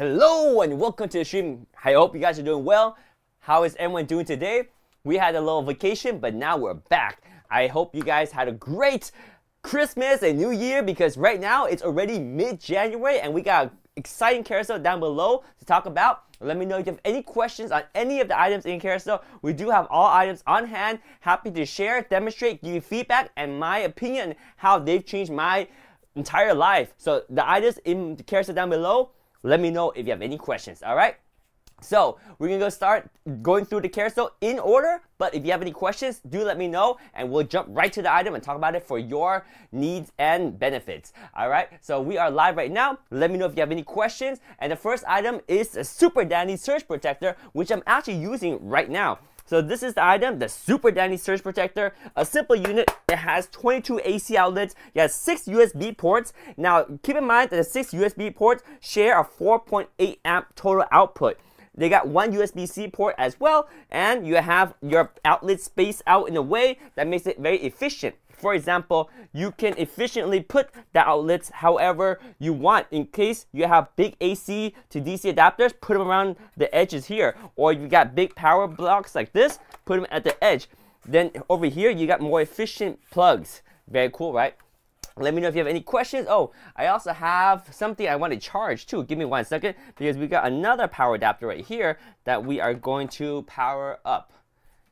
Hello and welcome to the stream. I hope you guys are doing well. How is everyone doing today? We had a little vacation, but now we're back. I hope you guys had a great Christmas and New Year because right now it's already mid-January and we got exciting carousel down below to talk about. Let me know if you have any questions on any of the items in carousel. We do have all items on hand. Happy to share, demonstrate, give you feedback, and my opinion how they've changed my entire life. So the items in the carousel down below, let me know if you have any questions, all right? So we're gonna go start going through the carousel in order, but if you have any questions, do let me know and we'll jump right to the item and talk about it for your needs and benefits. All right, so we are live right now. Let me know if you have any questions. And the first item is a Super Danny Surge Protector, which I'm actually using right now. So this is the item, the Super Danny Surge Protector, a simple unit. It has 22 AC outlets. It has six USB ports. Now, keep in mind that the six USB ports share a 4.8 amp total output. They got one USB-C port as well, and you have your outlet space out in a way that makes it very efficient. For example, you can efficiently put the outlets however you want. In case you have big AC to DC adapters, put them around the edges here. Or you got big power blocks like this, put them at the edge. Then over here, you got more efficient plugs. Very cool, right? Let me know if you have any questions. Oh, I also have something I want to charge too. Give me one second because we got another power adapter right here that we are going to power up.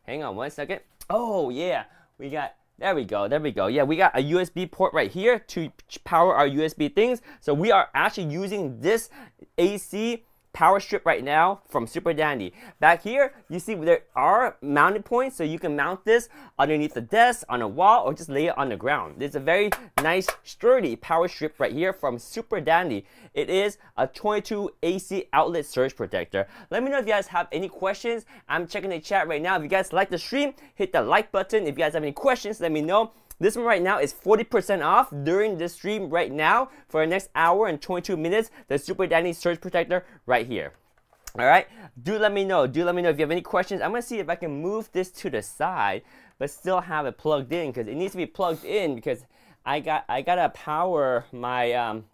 Hang on one second. Oh yeah, we got, there we go, there we go. Yeah, we got a USB port right here to power our USB things. So we are actually using this AC power strip right now from Super Danny. Back here, you see there are mounting points, so you can mount this underneath the desk, on a wall, or just lay it on the ground. It's a very nice, sturdy power strip right here from Super Danny. It is a 22 AC outlet surge protector. Let me know if you guys have any questions. I'm checking the chat right now. If you guys like the stream, hit the like button. If you guys have any questions, let me know. This one right now is 40% off during this stream right now for the next hour and 22 minutes. The Super Danny Surge Protector right here. All right, do let me know. Do let me know if you have any questions. I'm gonna see if I can move this to the side, but still have it plugged in because it needs to be plugged in because I got I gotta power my um,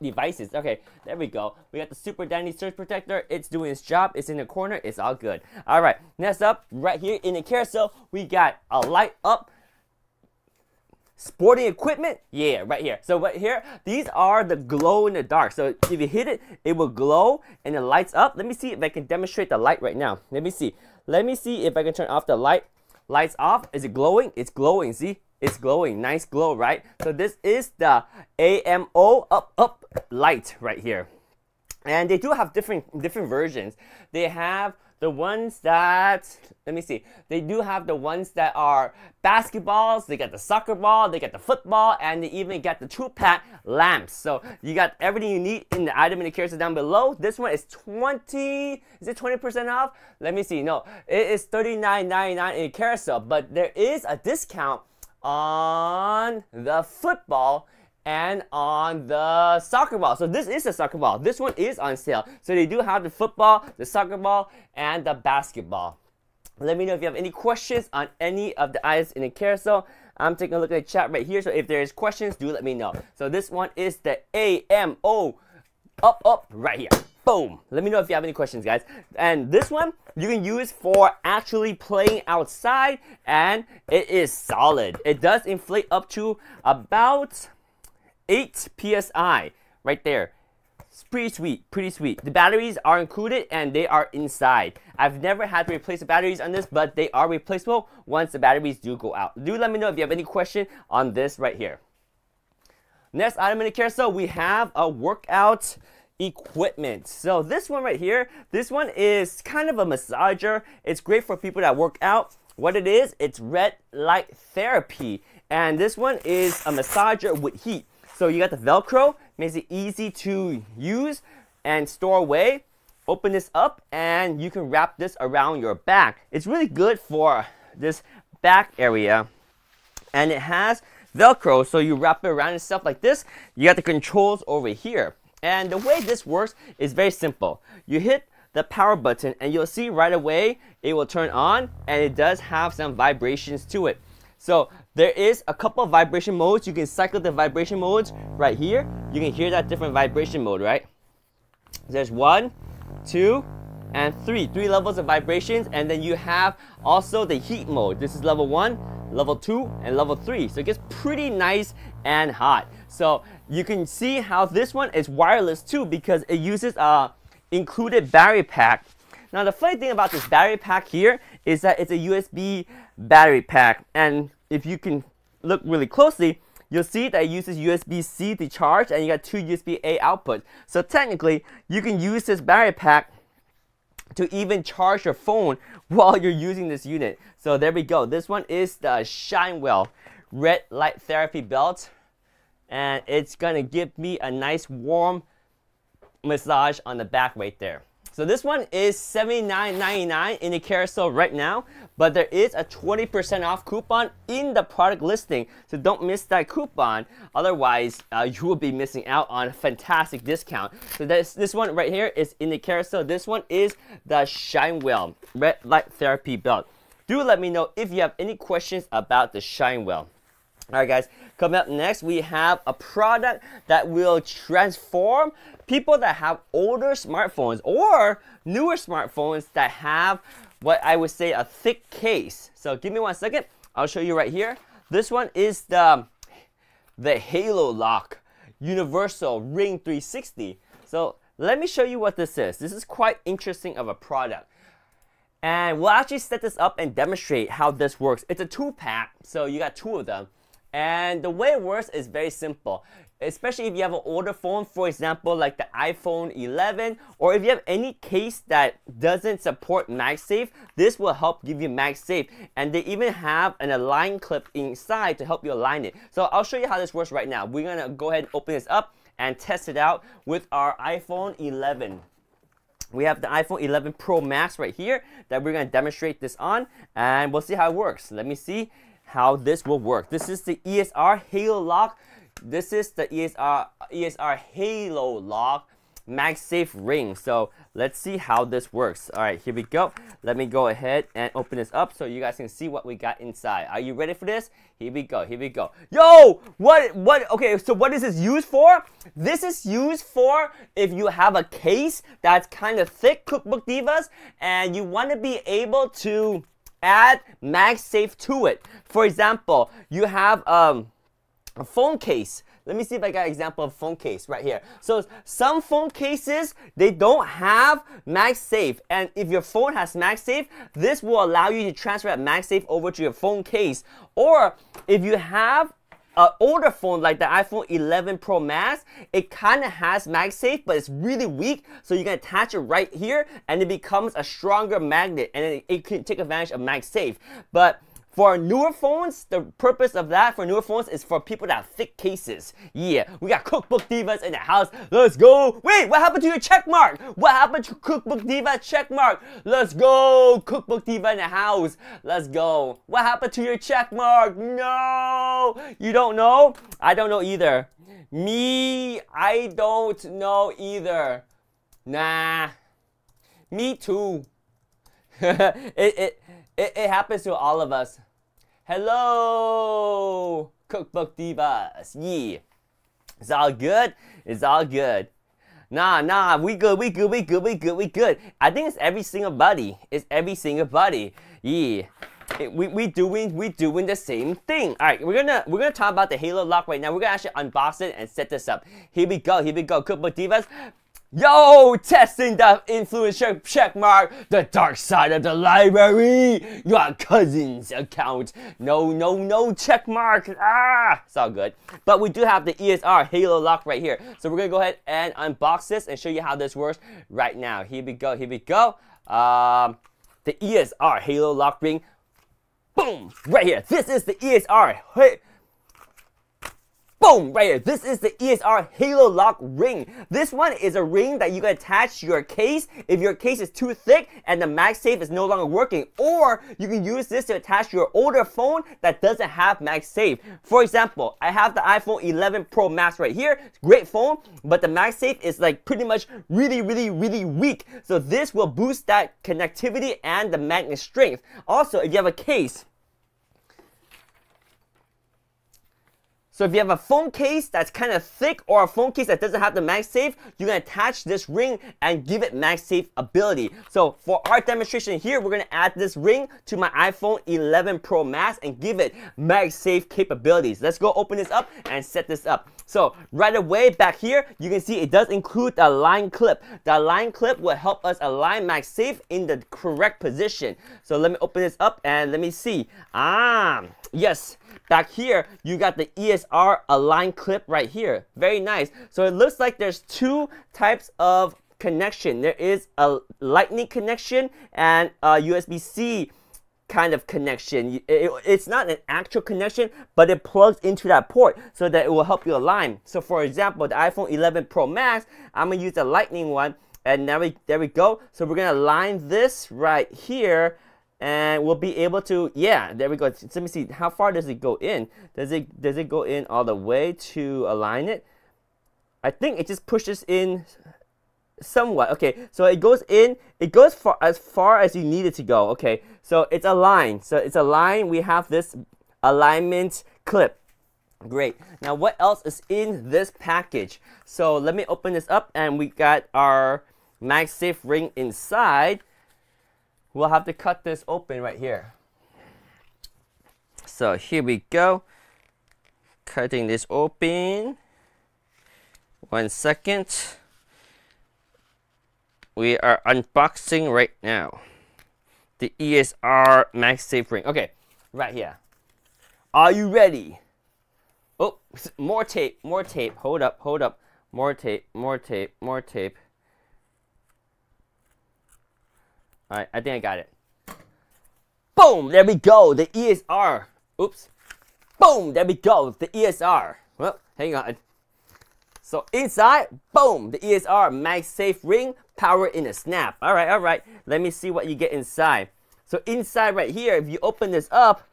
devices. Okay, there we go. We got the Super Danny Surge Protector. It's doing its job. It's in the corner. It's all good. All right, next up, right here in the carousel, we got a light up Sporting equipment, yeah, right here. So right here, these are the glow in the dark. So if you hit it, it will glow and it lights up. Let me see if I can demonstrate the light right now. Let me see. Let me see if I can turn off the light. Lights off. Is it glowing? It's glowing. See? It's glowing. Nice glow, right? So this is the AMO up up light right here. And they do have different different versions. They have the ones that let me see. They do have the ones that are basketballs they got the soccer ball they got the football and they even got the two pack lamps. So you got everything you need in the item in the carousel down below. This one is 20 is it 20 percent off? Let me see no it is 39.99 in the carousel but there is a discount on the football and on the soccer ball. So this is a soccer ball. This one is on sale. So they do have the football, the soccer ball, and the basketball. Let me know if you have any questions on any of the items in the carousel. I'm taking a look at the chat right here. So if there's questions, do let me know. So this one is the AMO up, up, right here. Boom. Let me know if you have any questions, guys. And this one, you can use for actually playing outside, and it is solid. It does inflate up to about 8 psi right there. It's pretty sweet, pretty sweet. The batteries are included and they are inside. I've never had to replace the batteries on this, but they are replaceable once the batteries do go out. Do let me know if you have any question on this right here. Next item in the carousel, we have a workout equipment. So this one right here, this one is kind of a massager. It's great for people that work out. What it is, it's red light therapy. And this one is a massager with heat. So you got the Velcro, makes it easy to use and store away. Open this up and you can wrap this around your back. It's really good for this back area. And it has Velcro, so you wrap it around yourself like this. You got the controls over here. And the way this works is very simple. You hit the power button and you'll see right away it will turn on and it does have some vibrations to it. So there is a couple of vibration modes. You can cycle the vibration modes right here. You can hear that different vibration mode, right? There's one, two, and three. Three levels of vibrations, and then you have also the heat mode. This is level one, level two, and level three. So it gets pretty nice and hot. So you can see how this one is wireless too because it uses a included battery pack. Now the funny thing about this battery pack here is that it's a USB battery pack. And if you can look really closely, you'll see that it uses USB-C to charge and you got two USB-A outputs. So technically, you can use this battery pack to even charge your phone while you're using this unit. So there we go. This one is the Shinewell Red Light Therapy Belt. And it's gonna give me a nice warm massage on the back right there. So this one is $79.99 in the carousel right now, but there is a 20% off coupon in the product listing. So don't miss that coupon. Otherwise, uh, you will be missing out on a fantastic discount. So this, this one right here is in the carousel. This one is the Shinewell Red Light Therapy Belt. Do let me know if you have any questions about the Shinewell. All right, guys, coming up next, we have a product that will transform people that have older smartphones or newer smartphones that have what I would say a thick case. So give me one second. I'll show you right here. This one is the, the Halo Lock Universal Ring 360. So let me show you what this is. This is quite interesting of a product. And we'll actually set this up and demonstrate how this works. It's a two pack, so you got two of them. And the way it works is very simple. Especially if you have an older phone, for example, like the iPhone 11, or if you have any case that doesn't support MagSafe, this will help give you MagSafe. And they even have an align clip inside to help you align it. So I'll show you how this works right now. We're gonna go ahead and open this up and test it out with our iPhone 11 we have the iPhone 11 Pro Max right here that we're to demonstrate this on and we'll see how it works. Let me see how this will work. This is the ESR Halo Lock. This is the ESR, ESR Halo Lock MagSafe ring. So let's see how this works. All right, here we go. Let me go ahead and open this up so you guys can see what we got inside. Are you ready for this? Here we go, here we go. Yo, what, what, okay, so what is this used for? This is used for if you have a case that's kind of thick, Cookbook Divas, and you want to be able to add MagSafe to it. For example, you have um, a phone case. Let me see if I got an example of phone case right here. So some phone cases, they don't have MagSafe. And if your phone has MagSafe, this will allow you to transfer that MagSafe over to your phone case. Or if you have an older phone like the iPhone 11 Pro Max, it kind of has MagSafe, but it's really weak. So you can attach it right here and it becomes a stronger magnet and it, it can take advantage of MagSafe. But for newer phones, the purpose of that for newer phones is for people that have thick cases. Yeah, we got Cookbook Divas in the house. Let's go. Wait, what happened to your check mark? What happened to Cookbook Diva check mark? Let's go. Cookbook Diva in the house. Let's go. What happened to your check mark? No. You don't know? I don't know either. Me, I don't know either. Nah. Me too. it, it, it, it happens to all of us. Hello, Cookbook Divas. Yeah. It's all good. It's all good. Nah, nah, we good, we good, we good, we good, we good. I think it's every single buddy. It's every single buddy. Yeah. we we doing we doing the same thing. All right, we're gonna we're gonna talk about the Halo lock right now. We're gonna actually unbox it and set this up. Here we go. Here we go. Cookbook Divas. Yo, testing the influencer check mark, the dark side of the library, your cousin's account. No, no, no check mark. Ah, it's all good. But we do have the ESR Halo lock right here. So we're gonna go ahead and unbox this and show you how this works right now. Here we go, here we go. Um, the ESR Halo lock ring. Boom, right here. This is the ESR. Boom! Right here. This is the ESR Halo Lock ring. This one is a ring that you can attach to your case if your case is too thick and the MagSafe is no longer working. Or you can use this to attach your older phone that doesn't have MagSafe. For example, I have the iPhone 11 Pro Max right here. Great phone, but the MagSafe is like pretty much really, really, really weak. So this will boost that connectivity and the magnet strength. Also, if you have a case So if you have a phone case that's kind of thick or a phone case that doesn't have the MagSafe, you can attach this ring and give it MagSafe ability. So for our demonstration here, we're gonna add this ring to my iPhone 11 Pro Max and give it MagSafe capabilities. Let's go open this up and set this up. So right away back here, you can see it does include the line clip. The line clip will help us align MagSafe in the correct position. So let me open this up and let me see. Ah, yes. Back here, you got the ESR align clip right here. Very nice. So it looks like there's two types of connection. There is a lightning connection and a USB-C kind of connection. It, it's not an actual connection, but it plugs into that port so that it will help you align. So for example, the iPhone 11 Pro Max, I'm gonna use the lightning one and now we, there we go. So we're gonna line this right here and we'll be able to yeah there we go. Let me see how far does it go in? Does it does it go in all the way to align it? I think it just pushes in somewhat. Okay so it goes in it goes for as far as you need it to go. Okay so it's aligned so it's aligned we have this alignment clip. Great. Now what else is in this package? So let me open this up and we got our MagSafe ring inside we'll have to cut this open right here. So here we go. Cutting this open. One second. We are unboxing right now. The ESR MagSafe ring. Okay, right here. Are you ready? Oh, more tape, more tape. Hold up, hold up. More tape, more tape, more tape. All right, I think I got it. Boom, there we go, the ESR. Oops. Boom, there we go, the ESR. Well, hang on. So inside, boom, the ESR MagSafe ring, power in a snap. All right, all right, let me see what you get inside. So inside right here, if you open this up,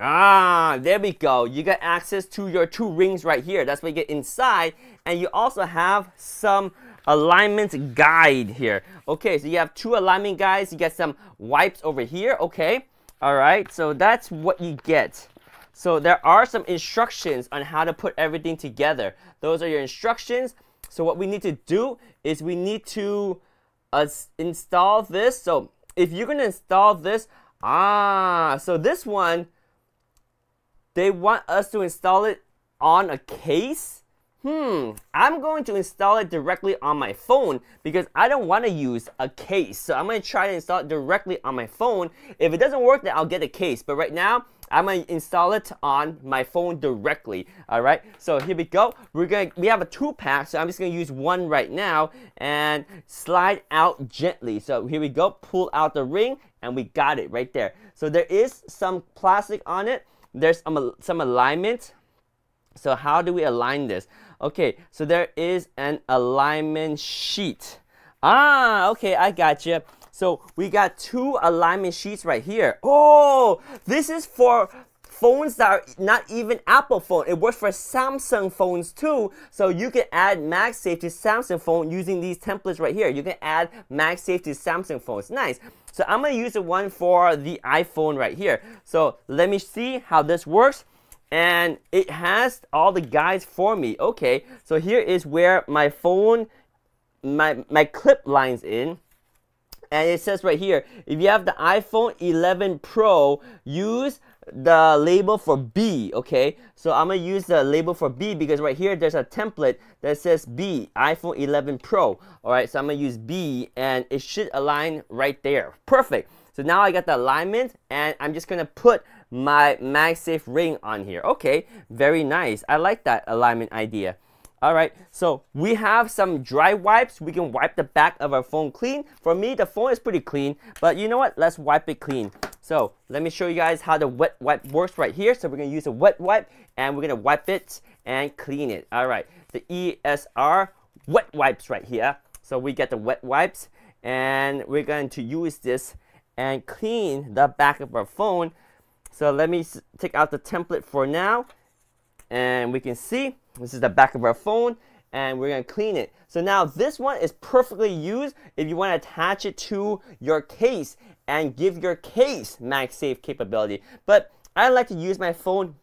ah, there we go. You get access to your two rings right here. That's what you get inside. And you also have some alignment guide here. Okay, so you have two alignment guides. You get some wipes over here. Okay, all right. So that's what you get. So there are some instructions on how to put everything together. Those are your instructions. So what we need to do is we need to uh, install this. So if you're going to install this, ah, so this one, they want us to install it on a case hmm, I'm going to install it directly on my phone because I don't want to use a case. So I'm going to try to install it directly on my phone. If it doesn't work, then I'll get a case. But right now, I'm going to install it on my phone directly. All right, so here we go. We're going to, we have a two pack, so I'm just going to use one right now and slide out gently. So here we go, pull out the ring and we got it right there. So there is some plastic on it. There's some, some alignment. So how do we align this? Okay, so there is an alignment sheet. Ah, okay, I got you. So we got two alignment sheets right here. Oh, this is for phones that are not even Apple phone. It works for Samsung phones too. So you can add MagSafe to Samsung phone using these templates right here. You can add MagSafe to Samsung phones. Nice. So I'm gonna use the one for the iPhone right here. So let me see how this works and it has all the guides for me. Okay, so here is where my phone, my, my clip lines in. And it says right here, if you have the iPhone 11 Pro, use the label for B, okay? So I'm gonna use the label for B because right here there's a template that says B, iPhone 11 Pro. All right, so I'm gonna use B and it should align right there. Perfect. So now I got the alignment and I'm just gonna put my MagSafe ring on here. Okay, very nice. I like that alignment idea. All right, so we have some dry wipes. We can wipe the back of our phone clean. For me, the phone is pretty clean, but you know what? Let's wipe it clean. So let me show you guys how the wet wipe works right here. So we're gonna use a wet wipe and we're gonna wipe it and clean it. All right, the ESR wet wipes right here. So we get the wet wipes and we're going to use this and clean the back of our phone so let me take out the template for now. And we can see this is the back of our phone and we're to clean it. So now this one is perfectly used if you want to attach it to your case and give your case MagSafe capability. But I like to use my phone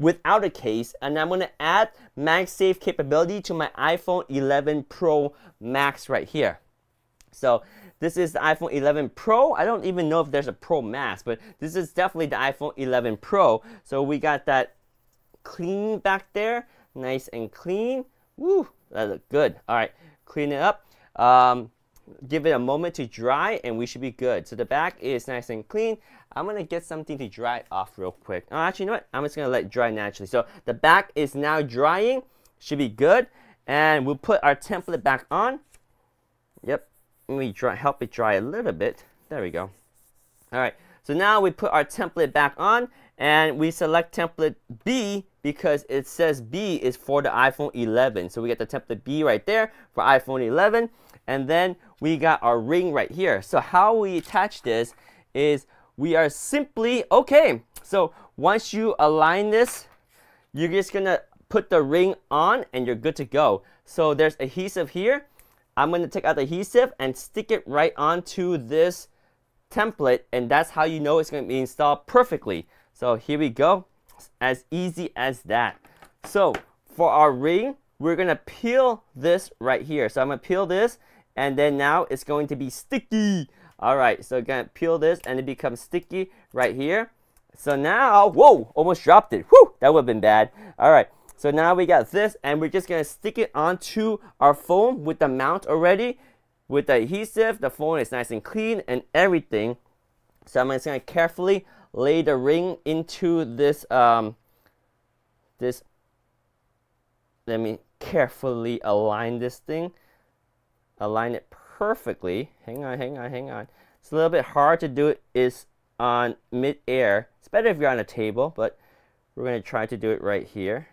without a case, and I'm gonna add MagSafe capability to my iPhone 11 Pro Max right here. So this is the iPhone 11 Pro. I don't even know if there's a Pro Max, but this is definitely the iPhone 11 Pro. So we got that clean back there, nice and clean. Woo, that looks good. All right, clean it up. Um, give it a moment to dry and we should be good. So the back is nice and clean. I'm gonna get something to dry off real quick. Oh, actually, you know what? I'm just gonna let it dry naturally. So the back is now drying, should be good. And we'll put our template back on. Yep, we dry, help it dry a little bit. There we go. All right, so now we put our template back on and we select template B because it says B is for the iPhone 11. So we get the template B right there for iPhone 11. And then we got our ring right here. So how we attach this is we are simply, okay, so once you align this, you're just gonna put the ring on and you're good to go. So there's adhesive here. I'm gonna take out the adhesive and stick it right onto this template and that's how you know it's gonna be installed perfectly. So here we go, as easy as that. So for our ring, we're gonna peel this right here. So I'm gonna peel this and then now it's going to be sticky. All right, so gonna peel this and it becomes sticky right here. So now, whoa, almost dropped it. Whew, that would have been bad. All right, so now we got this and we're just gonna stick it onto our phone with the mount already. With the adhesive, the phone is nice and clean and everything. So I'm just gonna carefully lay the ring into this, um, this, let me carefully align this thing. Align it perfectly. Hang on, hang on, hang on. It's a little bit hard to do it is on mid-air. It's better if you're on a table, but we're gonna try to do it right here.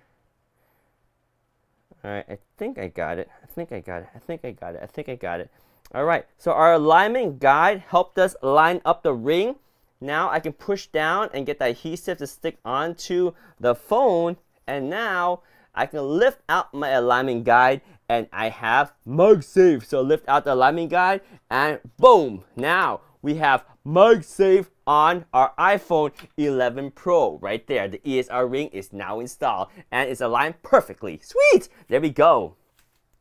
All right, I think I got it. I think I got it. I think I got it. I think I got it. All right, so our alignment guide helped us line up the ring now I can push down and get the adhesive to stick onto the phone. And now I can lift out my alignment guide and I have MagSafe. So lift out the alignment guide and boom. Now we have MagSafe on our iPhone 11 Pro right there. The ESR ring is now installed and it's aligned perfectly. Sweet! There we go.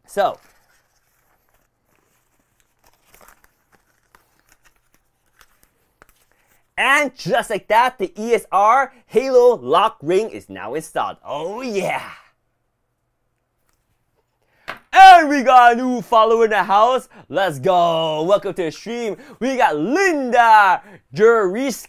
So And just like that, the ESR Halo lock ring is now installed. Oh yeah! And we got a new follower in the house. Let's go. Welcome to the stream. We got Linda Jurisk.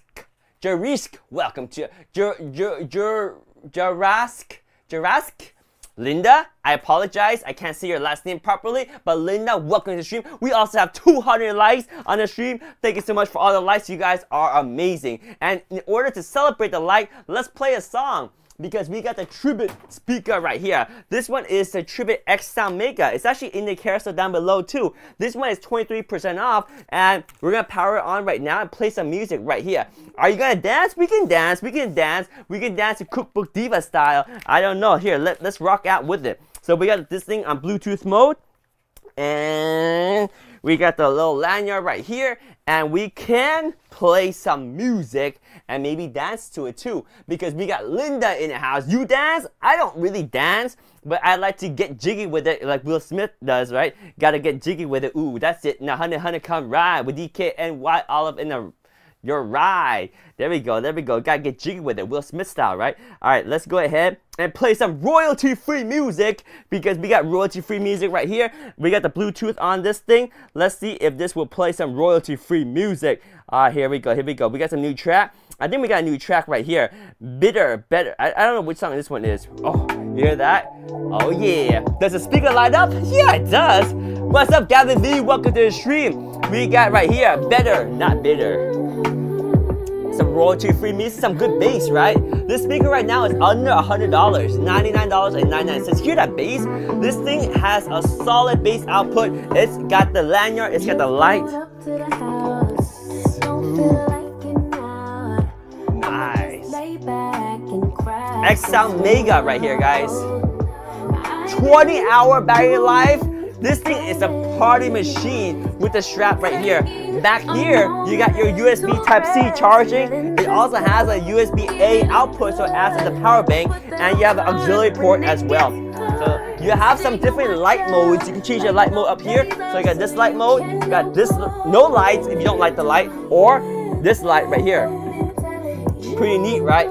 Jurisk. Welcome to Jur Jur Jur Jurask. Jurask. Linda, I apologize. I can't see your last name properly, but Linda, welcome to the stream. We also have 200 likes on the stream. Thank you so much for all the likes. You guys are amazing. And in order to celebrate the like, let's play a song because we got the Tribit speaker right here. This one is the Tribit X Sound Mega. It's actually in the carousel down below too. This one is 23% off and we're gonna power it on right now and play some music right here. Are you gonna dance? We can dance, we can dance. We can dance to Cookbook Diva style. I don't know. Here, let, let's rock out with it. So we got this thing on Bluetooth mode and we got the little lanyard right here and we can play some music and maybe dance to it too because we got Linda in the house. You dance? I don't really dance, but I like to get jiggy with it like Will Smith does, right? Gotta get jiggy with it. Ooh, that's it. Now, honey, honey, come ride with DKNY Olive in the your right. There we go, there we go. Gotta get jiggy with it, Will Smith style, right? All right, let's go ahead and play some royalty-free music because we got royalty-free music right here. We got the Bluetooth on this thing. Let's see if this will play some royalty-free music. Ah, here we go, here we go. We got some new track. I think we got a new track right here. Bitter, better. I, I don't know which song this one is. Oh, you hear that? Oh yeah. Does the speaker light up? Yeah, it does. What's up, Gavin V? Welcome to the stream. We got right here, better, not bitter some royalty-free music, some good bass, right? This speaker right now is under $100, $99.99. Hear that bass? This thing has a solid bass output. It's got the lanyard, it's got the light. X Sound Mega right here, guys. 20 hour battery life, This thing is a party machine with the strap right here. Back here, you got your USB Type-C charging. It also has a USB-A output, so it acts as a power bank, and you have an auxiliary port as well. So you have some different light modes. You can change your light mode up here. So you got this light mode, you got this no lights if you don't like the light, or this light right here. Pretty neat, right?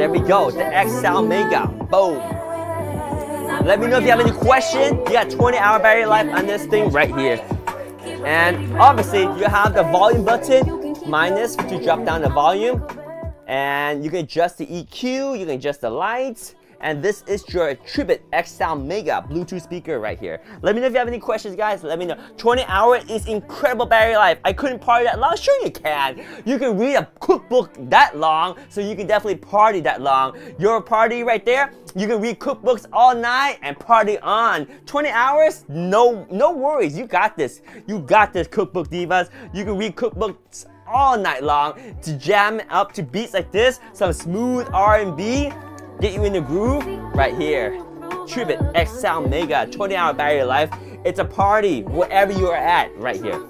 There we go, the XL Mega. Boom. Let me know if you have any questions. You got 20 hour battery life on this thing right here. And obviously, you have the volume button, minus to drop down the volume. And you can adjust the EQ, you can adjust the lights, and this is your Tribit X Sound Mega Bluetooth speaker right here. Let me know if you have any questions, guys. Let me know. 20 hours is incredible battery life. I couldn't party that long. Sure you can. You can read a cookbook that long, so you can definitely party that long. Your party right there, you can read cookbooks all night and party on. 20 hours? No, no worries. You got this. You got this, cookbook divas. You can read cookbooks all night long to jam up to beats like this, some smooth R&B, get you in the groove right here. Tribit X Sound Mega 20 hour battery life. It's a party wherever you are at right here.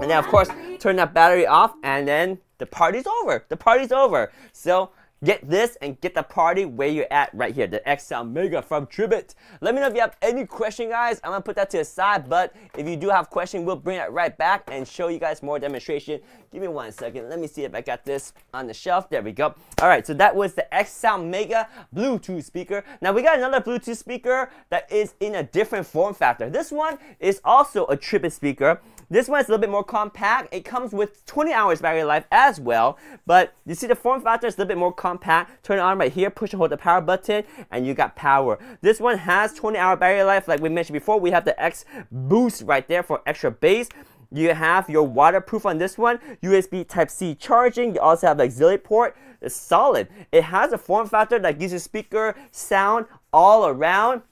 And then of course, turn that battery off and then the party's over. The party's over. So Get this and get the party where you're at right here, the XL Mega from Tribit. Let me know if you have any question, guys. I'm gonna put that to the side, but if you do have question, we'll bring it right back and show you guys more demonstration. Give me one second. Let me see if I got this on the shelf. There we go. All right, so that was the XL Mega Bluetooth speaker. Now we got another Bluetooth speaker that is in a different form factor. This one is also a Tribit speaker. This one is a little bit more compact. It comes with 20 hours battery life as well, but you see the form factor is a little bit more compact. Turn it on right here, push and hold the power button, and you got power. This one has 20 hour battery life, like we mentioned before. We have the X Boost right there for extra bass. You have your waterproof on this one, USB Type-C charging. You also have the auxiliary port. It's solid. It has a form factor that gives you speaker sound all around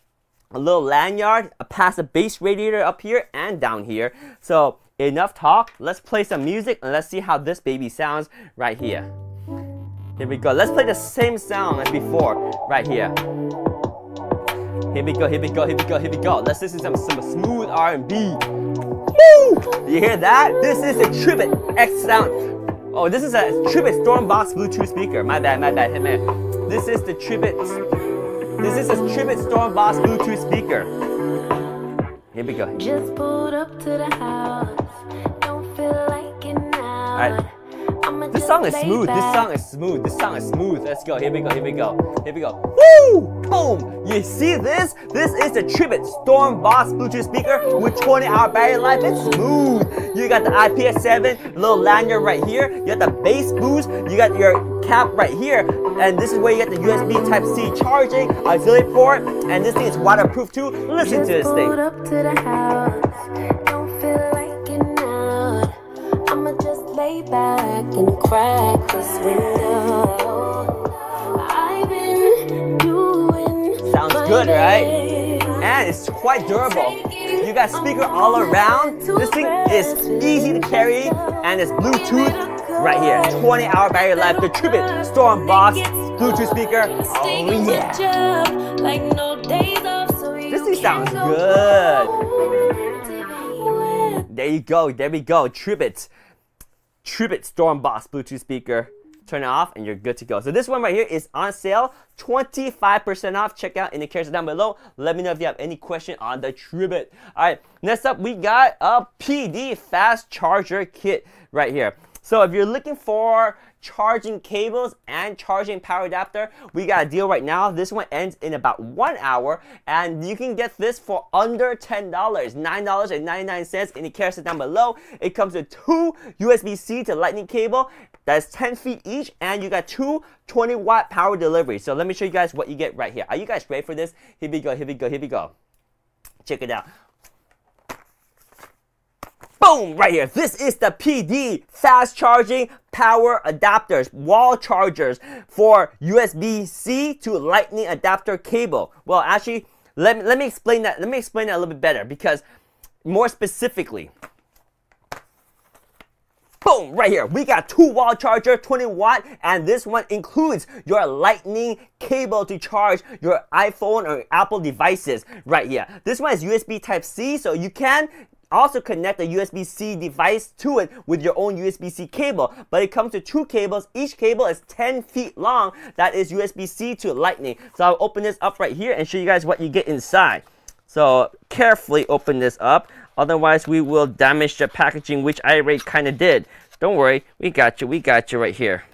a little lanyard, a passive bass radiator up here and down here. So enough talk, let's play some music and let's see how this baby sounds right here. Here we go, let's play the same sound as before, right here. Here we go, here we go, here we go, here we go. Let's listen to some, some smooth R&B. Woo! You hear that? This is a Tribit X sound. Oh, this is a Tribit Stormbox Bluetooth speaker. My bad, my bad, hey man. This is the Tribit this is a Tribit Stormbox Bluetooth speaker. Here we go. Just pulled up to the house. Don't feel like it now. Right. This song is smooth. This song is smooth. This song is smooth. Let's go. Here we go. Here we go. Here we go. Woo! Boom! You see this? This is the Tribit Stormbox Bluetooth speaker with 20 hour battery life. It's smooth. You got the IPX7 little lanyard right here. You got the bass boost. You got your cap right here. And this is where you get the USB Type-C charging, auxiliary port, and this thing is waterproof too. Listen to this thing. up to the house, don't feel like out. I'ma just lay back and crack this window. I've been doing Sounds good, right? And it's quite durable. You got speaker all around. This thing is easy to carry and it's Bluetooth right here. 20 hour battery life. The Tribit Stormbox Bluetooth speaker. Oh yeah. This thing sounds good. There you go. There we go. Tribit. Tribit Stormbox Bluetooth speaker. Turn it off and you're good to go. So this one right here is on sale, 25% off. Check out in the cards down below. Let me know if you have any question on the Tribit. All right, next up we got a PD fast charger kit right here. So if you're looking for charging cables and charging power adapter, we got a deal right now. This one ends in about one hour and you can get this for under $10, $9.99 in the care down below. It comes with two USB-C to lightning cable that's 10 feet each and you got two 20 watt power delivery. So let me show you guys what you get right here. Are you guys ready for this? Here we go, here we go, here we go. Check it out. Boom, right here. This is the PD fast charging power adapters, wall chargers for USB-C to lightning adapter cable. Well, actually, let me, let me explain that. Let me explain that a little bit better because more specifically, boom, right here. We got two wall charger, 20 watt, and this one includes your lightning cable to charge your iPhone or Apple devices right here. This one is USB type C, so you can also connect a USB-C device to it with your own USB-C cable. But it comes with two cables. Each cable is 10 feet long. That is USB-C to lightning. So I'll open this up right here and show you guys what you get inside. So carefully open this up. Otherwise, we will damage the packaging, which I already kind of did. Don't worry, we got you. We got you right here.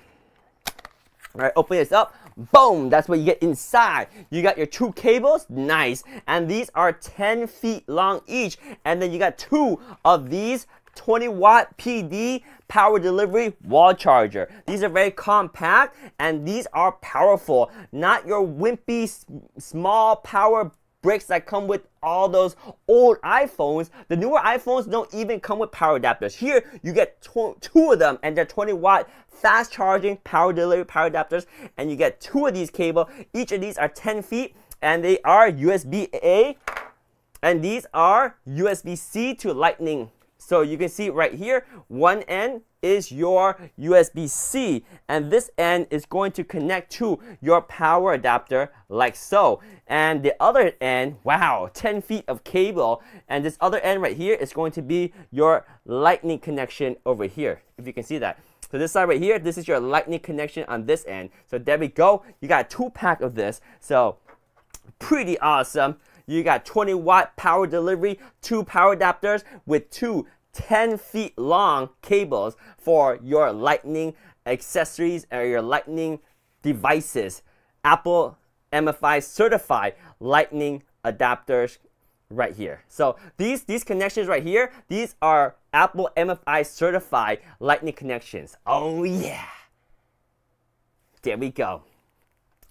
All right, open this up. Boom! That's what you get inside. You got your two cables, nice. And these are 10 feet long each. And then you got two of these 20 watt PD power delivery wall charger. These are very compact and these are powerful. Not your wimpy small power bricks that come with all those old iPhones. The newer iPhones don't even come with power adapters. Here, you get two of them, and they're 20 watt fast charging power delivery power adapters, and you get two of these cable. Each of these are 10 feet, and they are USB-A, and these are USB-C to Lightning so you can see right here, one end is your USB-C and this end is going to connect to your power adapter like so. And the other end, wow, 10 feet of cable. And this other end right here is going to be your lightning connection over here, if you can see that. So this side right here, this is your lightning connection on this end. So there we go. You got two pack of this. So pretty awesome. You got 20 watt power delivery, two power adapters with two 10 feet long cables for your lightning accessories or your lightning devices. Apple MFI certified lightning adapters right here. So these, these connections right here, these are Apple MFI certified lightning connections. Oh yeah. There we go.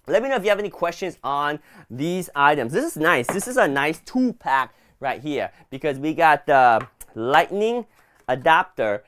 Let me know if you have any questions on these items. This is nice. This is a nice two pack right here because we got the lightning adapter.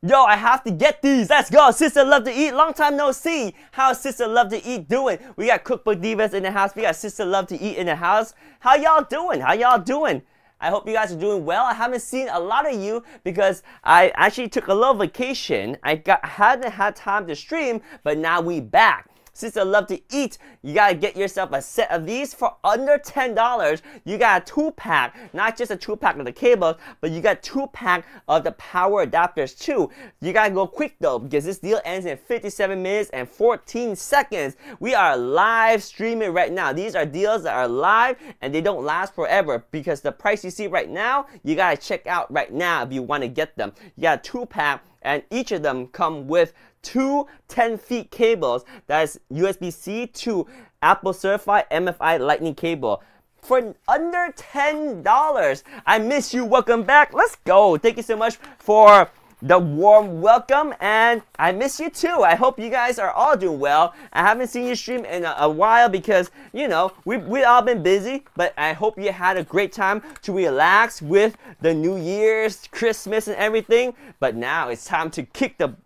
Yo, I have to get these. Let's go. Sister Love to Eat. Long time no see. How Sister Love to Eat doing? We got Cookbook Divas in the house. We got Sister Love to Eat in the house. How y'all doing? How y'all doing? I hope you guys are doing well. I haven't seen a lot of you because I actually took a little vacation. I got hadn't had time to stream, but now we back. Sister love to eat, you gotta get yourself a set of these for under $10. You got a two pack, not just a two pack of the cables, but you got two pack of the power adapters too. You gotta go quick though, because this deal ends in 57 minutes and 14 seconds. We are live streaming right now. These are deals that are live and they don't last forever because the price you see right now, you gotta check out right now if you wanna get them. You got two pack and each of them come with two 10 feet cables that is USB-C to Apple certified MFI lightning cable for under $10. I miss you. Welcome back. Let's go. Thank you so much for the warm welcome and I miss you too. I hope you guys are all doing well. I haven't seen you stream in a, a while because, you know, we've, we all been busy, but I hope you had a great time to relax with the New Year's, Christmas and everything. But now it's time to kick the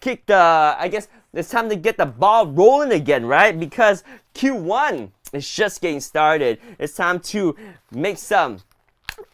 kick the, uh, I guess it's time to get the ball rolling again, right? Because Q1 is just getting started. It's time to make some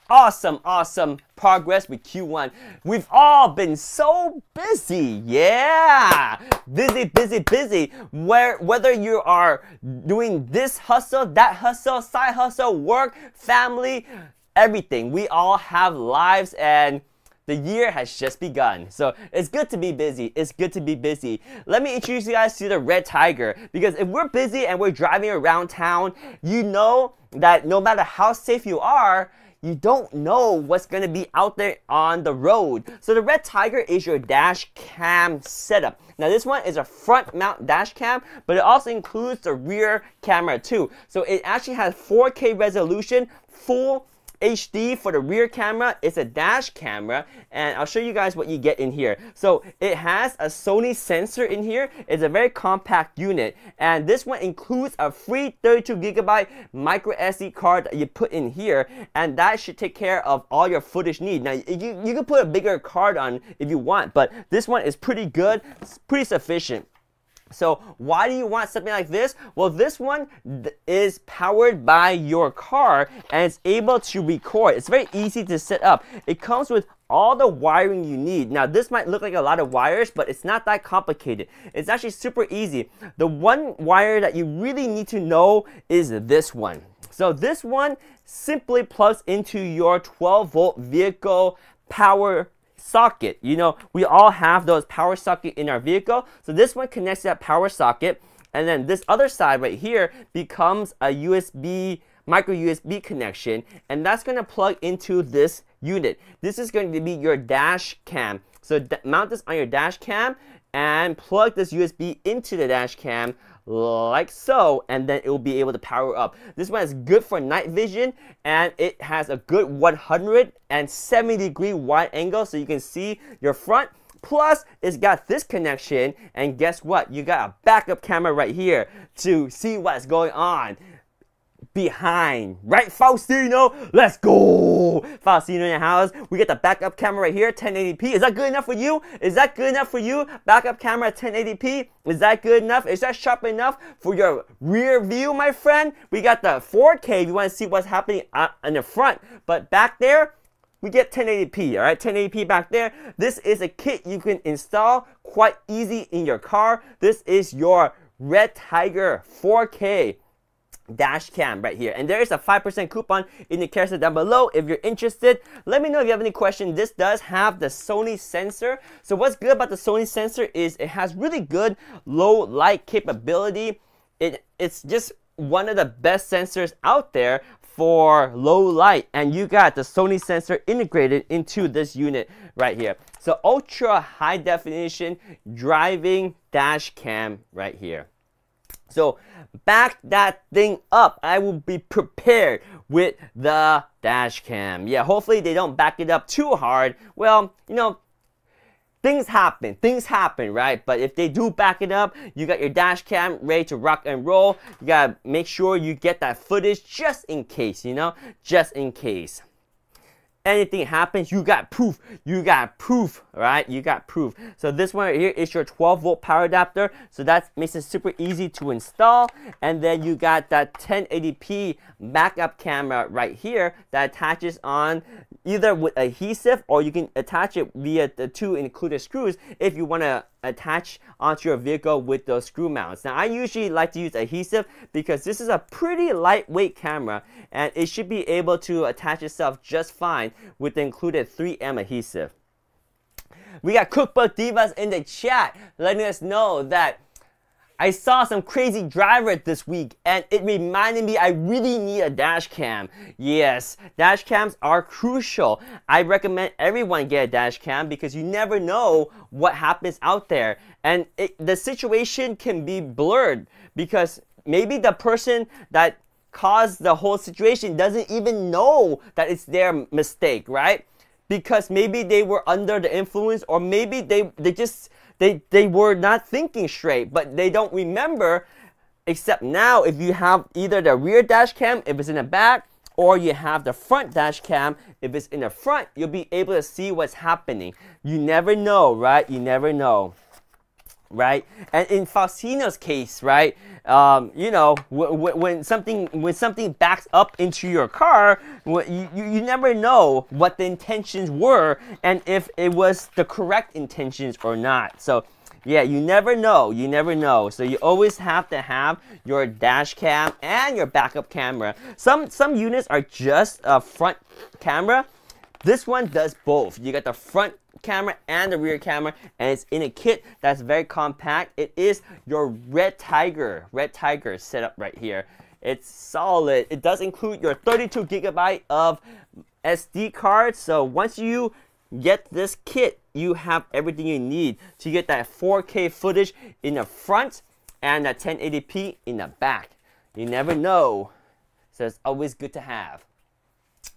awesome, awesome progress with Q1. We've all been so busy. Yeah. Busy, busy, busy. Where, whether you are doing this hustle, that hustle, side hustle, work, family, everything. We all have lives and the year has just begun. So it's good to be busy. It's good to be busy. Let me introduce you guys to the Red Tiger because if we're busy and we're driving around town, you know that no matter how safe you are, you don't know what's going to be out there on the road. So the Red Tiger is your dash cam setup. Now this one is a front mount dash cam, but it also includes the rear camera too. So it actually has 4K resolution, full HD for the rear camera. It's a dash camera, and I'll show you guys what you get in here. So it has a Sony sensor in here. It's a very compact unit, and this one includes a free 32 gigabyte micro SD card that you put in here, and that should take care of all your footage need. Now you you can put a bigger card on if you want, but this one is pretty good, pretty sufficient. So why do you want something like this? Well, this one is powered by your car and it's able to record. It's very easy to set up. It comes with all the wiring you need. Now, this might look like a lot of wires, but it's not that complicated. It's actually super easy. The one wire that you really need to know is this one. So this one simply plugs into your 12 volt vehicle power socket. You know, we all have those power socket in our vehicle. So this one connects to that power socket. And then this other side right here becomes a USB, micro USB connection. And that's going to plug into this unit. This is going to be your dash cam. So mount this on your dash cam and plug this USB into the dash cam like so, and then it will be able to power up. This one is good for night vision, and it has a good 170 degree wide angle, so you can see your front. Plus, it's got this connection, and guess what? You got a backup camera right here to see what's going on behind. Right, Faustino? Let's go! Faustino in the house. We get the backup camera right here, 1080p. Is that good enough for you? Is that good enough for you? Backup camera 1080p. Is that good enough? Is that sharp enough for your rear view, my friend? We got the 4K if you want to see what's happening uh, in the front. But back there, we get 1080p, all right? 1080p back there. This is a kit you can install quite easy in your car. This is your Red Tiger 4K dash cam right here. And there is a 5% coupon in the carousel down below if you're interested. Let me know if you have any questions this does have the Sony sensor. So what's good about the Sony sensor is it has really good low light capability. It it's just one of the best sensors out there for low light. And you got the Sony sensor integrated into this unit right here. So ultra high definition driving dash cam right here so back that thing up. I will be prepared with the dash cam. Yeah, hopefully they don't back it up too hard. Well, you know, things happen. Things happen, right? But if they do back it up, you got your dash cam ready to rock and roll. You gotta make sure you get that footage just in case, you know? Just in case anything happens, you got proof. You got proof, right? You got proof. So this one right here is your 12 volt power adapter. So that makes it super easy to install. And then you got that 1080p backup camera right here that attaches on either with adhesive or you can attach it via the two included screws if you want to attach onto your vehicle with those screw mounts. Now I usually like to use adhesive because this is a pretty lightweight camera and it should be able to attach itself just fine with the included 3M adhesive. We got Cookbook Divas in the chat letting us know that I saw some crazy driver this week and it reminded me I really need a dash cam. Yes, dash cams are crucial. I recommend everyone get a dash cam because you never know what happens out there. And it, the situation can be blurred because maybe the person that caused the whole situation doesn't even know that it's their mistake, right? Because maybe they were under the influence or maybe they, they just they, they were not thinking straight, but they don't remember. Except now, if you have either the rear dash cam, if it's in the back, or you have the front dash cam, if it's in the front, you'll be able to see what's happening. You never know, right? You never know right? And in Faustino's case, right, um, you know, when something when something backs up into your car, you, you never know what the intentions were and if it was the correct intentions or not. So. Yeah, you never know. You never know. So you always have to have your dash cam and your backup camera. Some some units are just a front camera. This one does both. You got the front camera and the rear camera and it's in a kit that's very compact. It is your Red Tiger, Red Tiger setup right here. It's solid. It does include your 32 gigabyte of SD card. So once you get this kit, you have everything you need to get that 4K footage in the front and that 1080p in the back. You never know, so it's always good to have.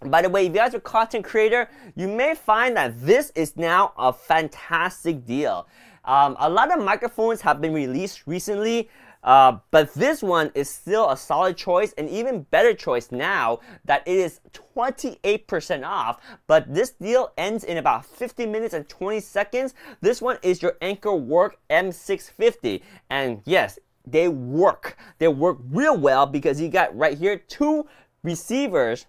By the way, if you guys are content creator, you may find that this is now a fantastic deal. Um, a lot of microphones have been released recently Uh, but this one is still a solid choice and even better choice now that it is 28% off. But this deal ends in about 50 minutes and 20 seconds. This one is your AnkerWork M650. And yes, they work. They work real well because you got right here two receivers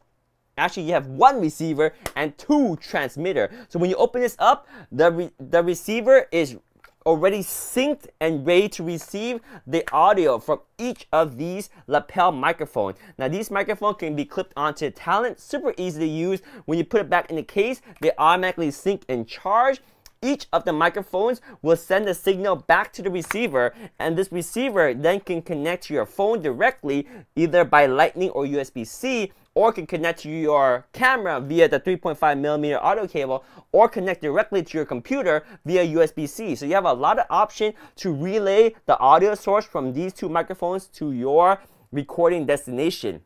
actually you have one receiver and two transmitter. So when you open this up, the, re the receiver is already synced and ready to receive the audio from each of these lapel microphones. Now these microphones can be clipped onto the talent, super easy to use. When you put it back in the case, they automatically sync and charge. Each of the microphones will send a signal back to the receiver and this receiver then can connect to your phone directly either by lightning or USB-C or can connect to your camera via the 3.5 millimeter audio cable or connect directly to your computer via USB-C. So you have a lot of option to relay the audio source from these two microphones to your recording destination.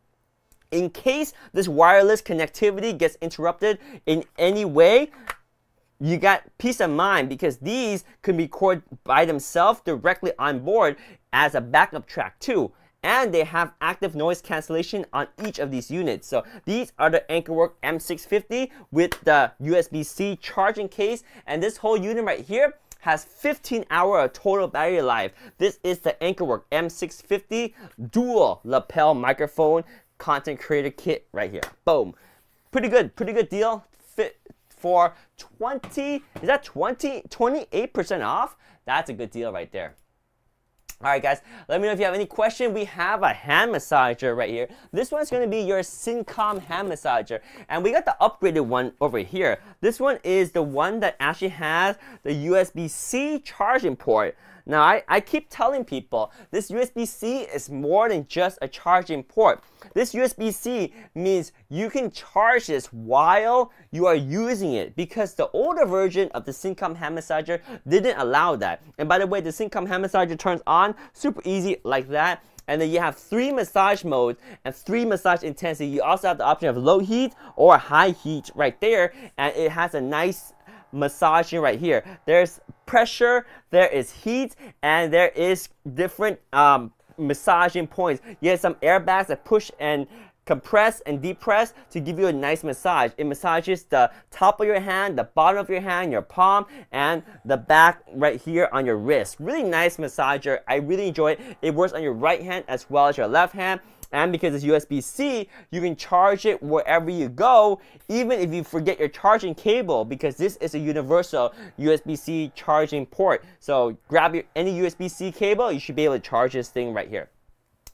In case this wireless connectivity gets interrupted in any way, you got peace of mind because these can record by themselves directly on board as a backup track too and they have active noise cancellation on each of these units. So these are the Ankerwork M650 with the USB-C charging case, and this whole unit right here has 15 hour total battery life. This is the Ankerwork M650 dual lapel microphone content creator kit right here. Boom. Pretty good, pretty good deal. Fit for 20, is that 20, 28% off? That's a good deal right there. Alright guys, let me know if you have any question. We have a hand massager right here. This one's going to be your Syncom hand massager. And we got the upgraded one over here. This one is the one that actually has the USB-C charging port. Now, I, I keep telling people this USB-C is more than just a charging port. This USB-C means you can charge this while you are using it because the older version of the Syncom hand massager didn't allow that. And by the way, the Syncom hand massager turns on super easy like that. And then you have three massage modes and three massage intensity. You also have the option of low heat or high heat right there. And it has a nice massaging right here. There's pressure, there is heat, and there is different um, massaging points. You have some airbags that push and compress and depress to give you a nice massage. It massages the top of your hand, the bottom of your hand, your palm, and the back right here on your wrist. Really nice massager. I really enjoy it. It works on your right hand as well as your left hand. And because it's USB-C, you can charge it wherever you go, even if you forget your charging cable, because this is a universal USB-C charging port. So grab your, any USB-C cable, you should be able to charge this thing right here.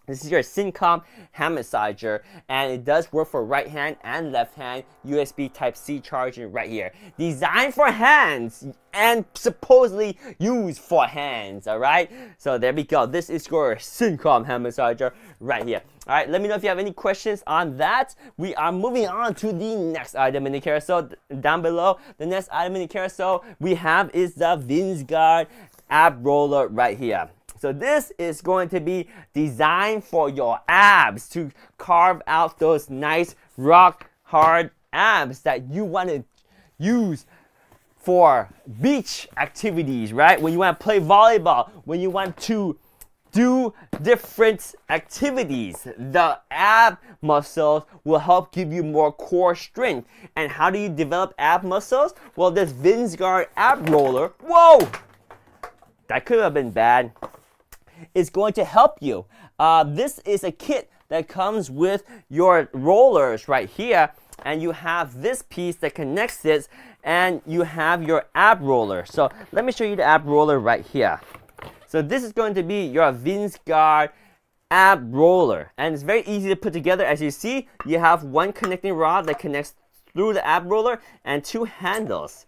This is your Syncom hand massager, and it does work for right hand and left hand USB Type-C charging right here. Designed for hands and supposedly used for hands, alright? So there we go. This is your Syncom hand massager right here. Alright, let me know if you have any questions on that. We are moving on to the next item in the carousel down below. The next item in the carousel we have is the Vinceguard ab roller right here. So this is going to be designed for your abs to carve out those nice rock hard abs that you want to use for beach activities, right? When you want to play volleyball, when you want to do different activities. The ab muscles will help give you more core strength. And how do you develop ab muscles? Well, this Vinceguard ab roller, whoa! That could have been bad is going to help you. Uh, this is a kit that comes with your rollers right here and you have this piece that connects it and you have your ab roller. So let me show you the ab roller right here. So this is going to be your Vinceguard ab roller and it's very easy to put together. As you see, you have one connecting rod that connects through the ab roller and two handles.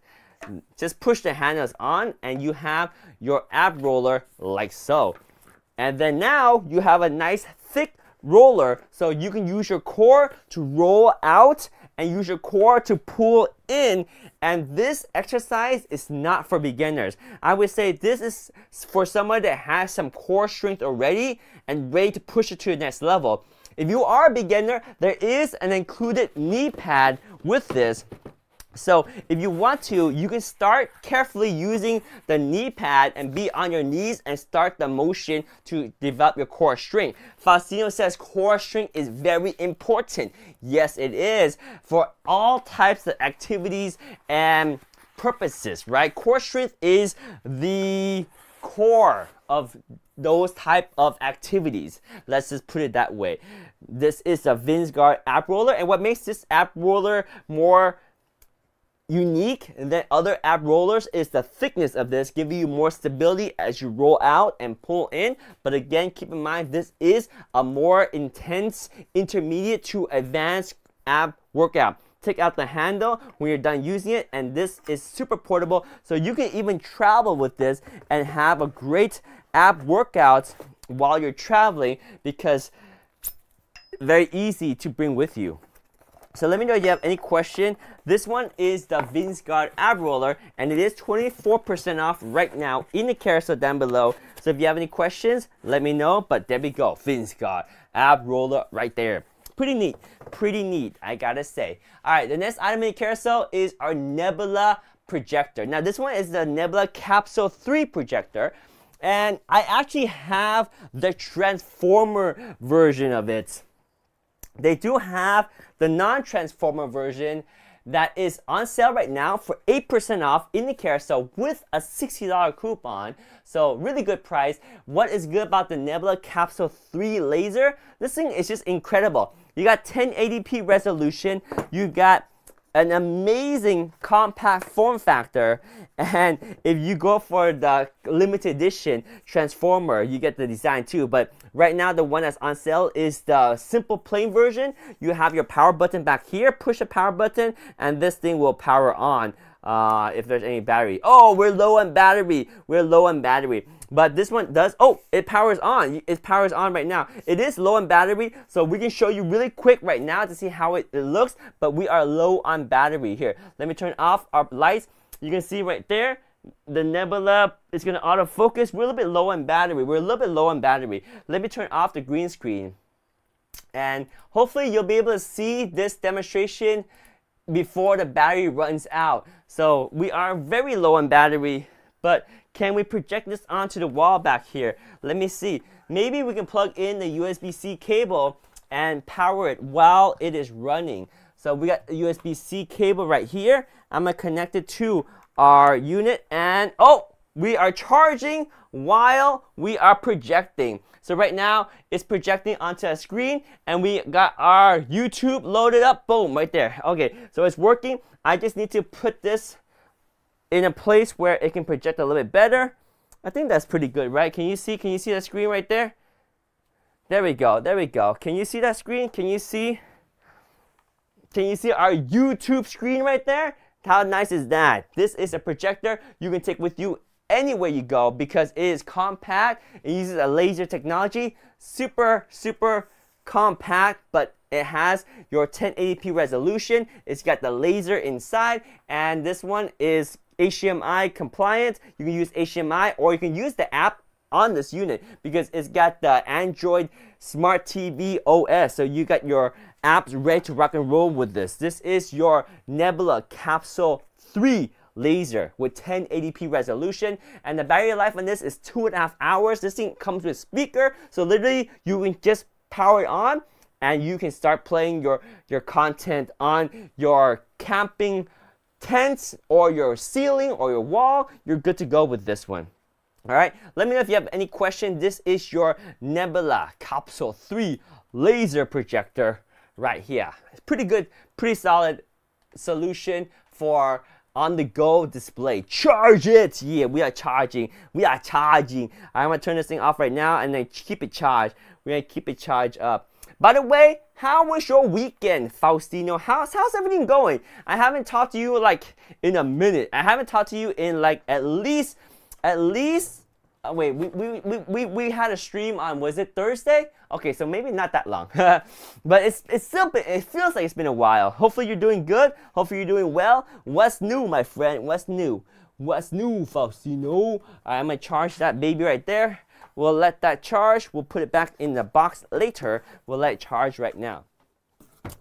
Just push the handles on and you have your ab roller like so. And then now you have a nice thick roller so you can use your core to roll out and use your core to pull in and this exercise is not for beginners. I would say this is for someone that has some core strength already and ready to push it to the next level. If you are a beginner, there is an included knee pad with this So if you want to, you can start carefully using the knee pad and be on your knees and start the motion to develop your core strength. Faustino says core strength is very important. Yes, it is for all types of activities and purposes, right? Core strength is the core of those type of activities. Let's just put it that way. This is a Vinceguard ab roller, and what makes this ab roller more unique than other ab rollers is the thickness of this, giving you more stability as you roll out and pull in. But again, keep in mind this is a more intense, intermediate to advanced ab workout. Take out the handle when you're done using it, and this is super portable, so you can even travel with this and have a great ab workout while you're traveling because very easy to bring with you. So let me know if you have any question. This one is the Vinceguard ab roller, and it is 24% off right now in the carousel down below. So if you have any questions, let me know. But there we go, Vinceguard ab roller right there. Pretty neat, pretty neat, I gotta say. All right, the next item in the carousel is our Nebula projector. Now this one is the Nebula Capsule 3 projector. And I actually have the Transformer version of it. They do have the non-transformer version that is on sale right now for 8% off in the carousel with a $60 coupon. So really good price. What is good about the Nebula Capsule 3 laser? This thing is just incredible. You got 1080p resolution. You got an amazing compact form factor and if you go for the limited edition transformer you get the design too but right now the one that's on sale is the simple plain version you have your power button back here push a power button and this thing will power on uh, if there's any battery oh we're low on battery we're low on battery but this one does, oh, it powers on. It powers on right now. It is low on battery, so we can show you really quick right now to see how it, it looks, but we are low on battery here. Let me turn off our lights. You can see right there, the Nebula is going to autofocus. We're a little bit low on battery. We're a little bit low on battery. Let me turn off the green screen. And hopefully you'll be able to see this demonstration before the battery runs out. So we are very low on battery, but can we project this onto the wall back here? Let me see. Maybe we can plug in the USB-C cable and power it while it is running. So we got a USB-C cable right here. I'm gonna connect it to our unit and oh, we are charging while we are projecting. So right now it's projecting onto a screen and we got our YouTube loaded up. Boom, right there. Okay, so it's working. I just need to put this in a place where it can project a little bit better. I think that's pretty good, right? Can you see? Can you see the screen right there? There we go. There we go. Can you see that screen? Can you see? Can you see our YouTube screen right there? How nice is that? This is a projector you can take with you anywhere you go because it is compact. It uses a laser technology. Super, super compact, but it has your 1080p resolution. It's got the laser inside, and this one is HDMI compliant. You can use HDMI or you can use the app on this unit because it's got the Android Smart TV OS. So you got your apps ready to rock and roll with this. This is your Nebula Capsule 3 laser with 1080p resolution and the battery life on this is two and a half hours this thing comes with speaker so literally you can just power it on and you can start playing your your content on your camping tents or your ceiling or your wall, you're good to go with this one. All right, let me know if you have any question. This is your Nebula Capsule 3 laser projector right here. It's pretty good, pretty solid solution for on-the-go display. Charge it! Yeah, we are charging. We are charging. I'm gonna turn this thing off right now and then keep it charged. We're gonna keep it charged up. By the way, how was your weekend, Faustino? How's, how's everything going? I haven't talked to you like in a minute. I haven't talked to you in like at least, at least, uh, wait, we, we, we, we, we had a stream on, was it Thursday? Okay, so maybe not that long. but it's, it's still been, it feels like it's been a while. Hopefully you're doing good. Hopefully you're doing well. What's new, my friend? What's new? What's new, Faustino? I'm gonna charge that baby right there. We'll let that charge. We'll put it back in the box later. We'll let it charge right now.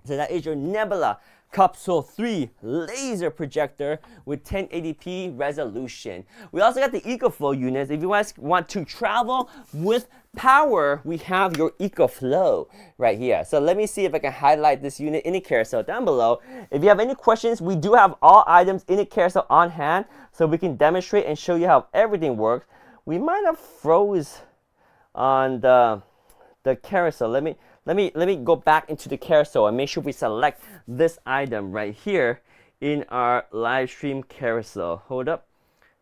So that is your Nebula Capsule 3 laser projector with 1080p resolution. We also got the EcoFlow units. If you guys want to travel with power, we have your EcoFlow right here. So let me see if I can highlight this unit in the carousel down below. If you have any questions, we do have all items in the carousel on hand so we can demonstrate and show you how everything works. We might have froze on the, the carousel. Let me let me let me go back into the carousel and make sure we select this item right here in our live stream carousel. Hold up.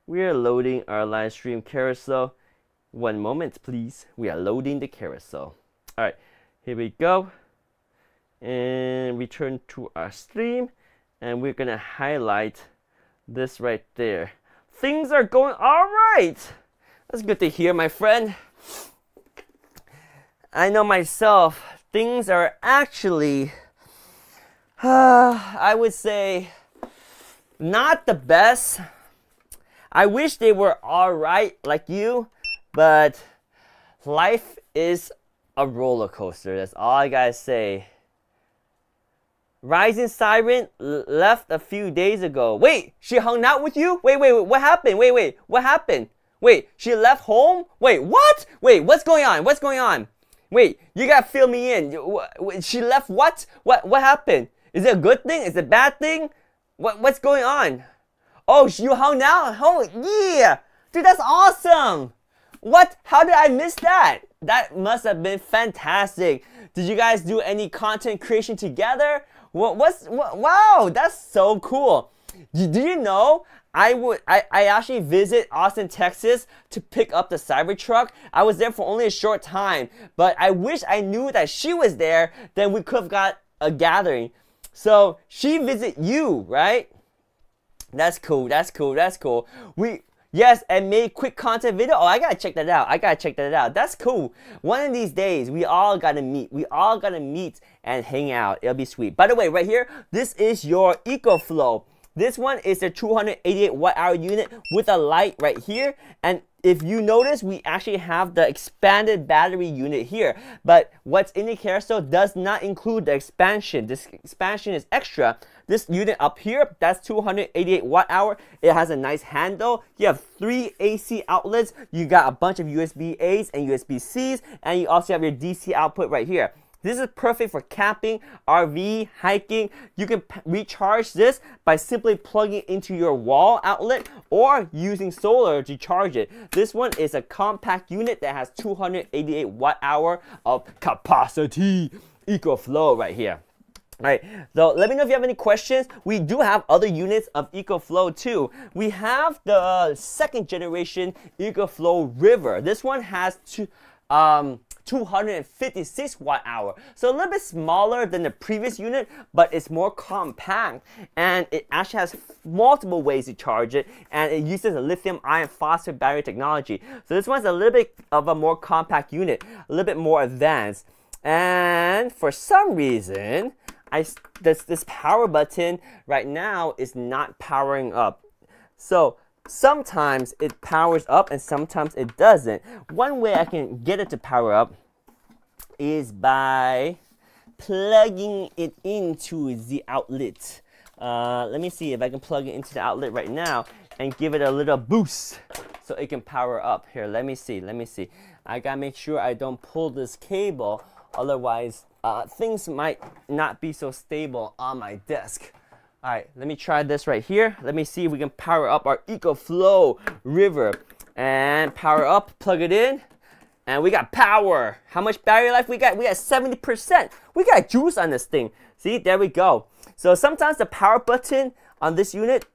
We are loading our live stream carousel. One moment, please. We are loading the carousel. All right, here we go. And return to our stream. And we're gonna highlight this right there. Things are going all right. That's good to hear, my friend. I know myself, things are actually, uh, I would say, not the best. I wish they were alright like you, but life is a roller coaster. That's all I gotta say. Rising Siren left a few days ago. Wait, she hung out with you? Wait, wait, wait, what happened? Wait, wait, what happened? Wait, she left home? Wait, what? Wait, what's going on? What's going on? Wait, you gotta fill me in. She left what? What what happened? Is it a good thing? Is it a bad thing? What what's going on? Oh, you hung out? Oh yeah, dude, that's awesome. What? How did I miss that? That must have been fantastic. Did you guys do any content creation together? What? What's? What, wow, that's so cool. Do you know I would I, I actually visit Austin, Texas to pick up the Cybertruck. I was there for only a short time, but I wish I knew that she was there, then we could have got a gathering. So she visit you, right? That's cool, that's cool, that's cool. We Yes, and made quick content video. Oh, I gotta check that out. I gotta check that out. That's cool. One of these days, we all gotta meet. We all gotta meet and hang out. It'll be sweet. By the way, right here, this is your EcoFlow. This one is a 288 watt hour unit with a light right here. And if you notice, we actually have the expanded battery unit here. But what's in the carousel does not include the expansion. This expansion is extra. This unit up here, that's 288 watt hour. It has a nice handle. You have three AC outlets. You got a bunch of USB A's and USB C's. And you also have your DC output right here. This is perfect for camping, RV, hiking. You can recharge this by simply plugging into your wall outlet or using solar to charge it. This one is a compact unit that has 288 watt hour of capacity. EcoFlow right here. All right, so let me know if you have any questions. We do have other units of EcoFlow too. We have the second generation EcoFlow River. This one has two, um, 256 watt hour. So a little bit smaller than the previous unit, but it's more compact and it actually has multiple ways to charge it and it uses a lithium iron phosphate battery technology. So this one's a little bit of a more compact unit, a little bit more advanced. And for some reason, I, this, this power button right now is not powering up. So sometimes it powers up and sometimes it doesn't. One way I can get it to power up is by plugging it into the outlet. Uh, let me see if I can plug it into the outlet right now and give it a little boost so it can power up. Here, let me see, let me see. I gotta make sure I don't pull this cable, otherwise uh, things might not be so stable on my desk. All right, let me try this right here. Let me see if we can power up our EcoFlow River. And power up, plug it in, and we got power. How much battery life we got? We got 70%. We got juice on this thing. See, there we go. So sometimes the power button on this unit,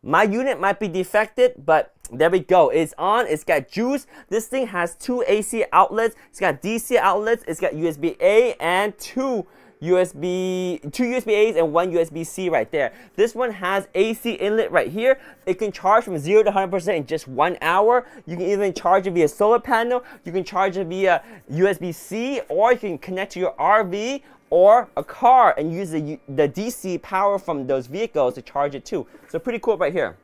my unit might be defected, but there we go. It's on. It's got juice. This thing has two AC outlets. It's got DC outlets. It's got USB A and two USB, two USB A's and one USB C right there. This one has AC inlet right here. It can charge from 0 to 100% in just one hour. You can even charge it via solar panel. You can charge it via USB C or you can connect to your RV or a car and use the, the DC power from those vehicles to charge it too. So pretty cool right here.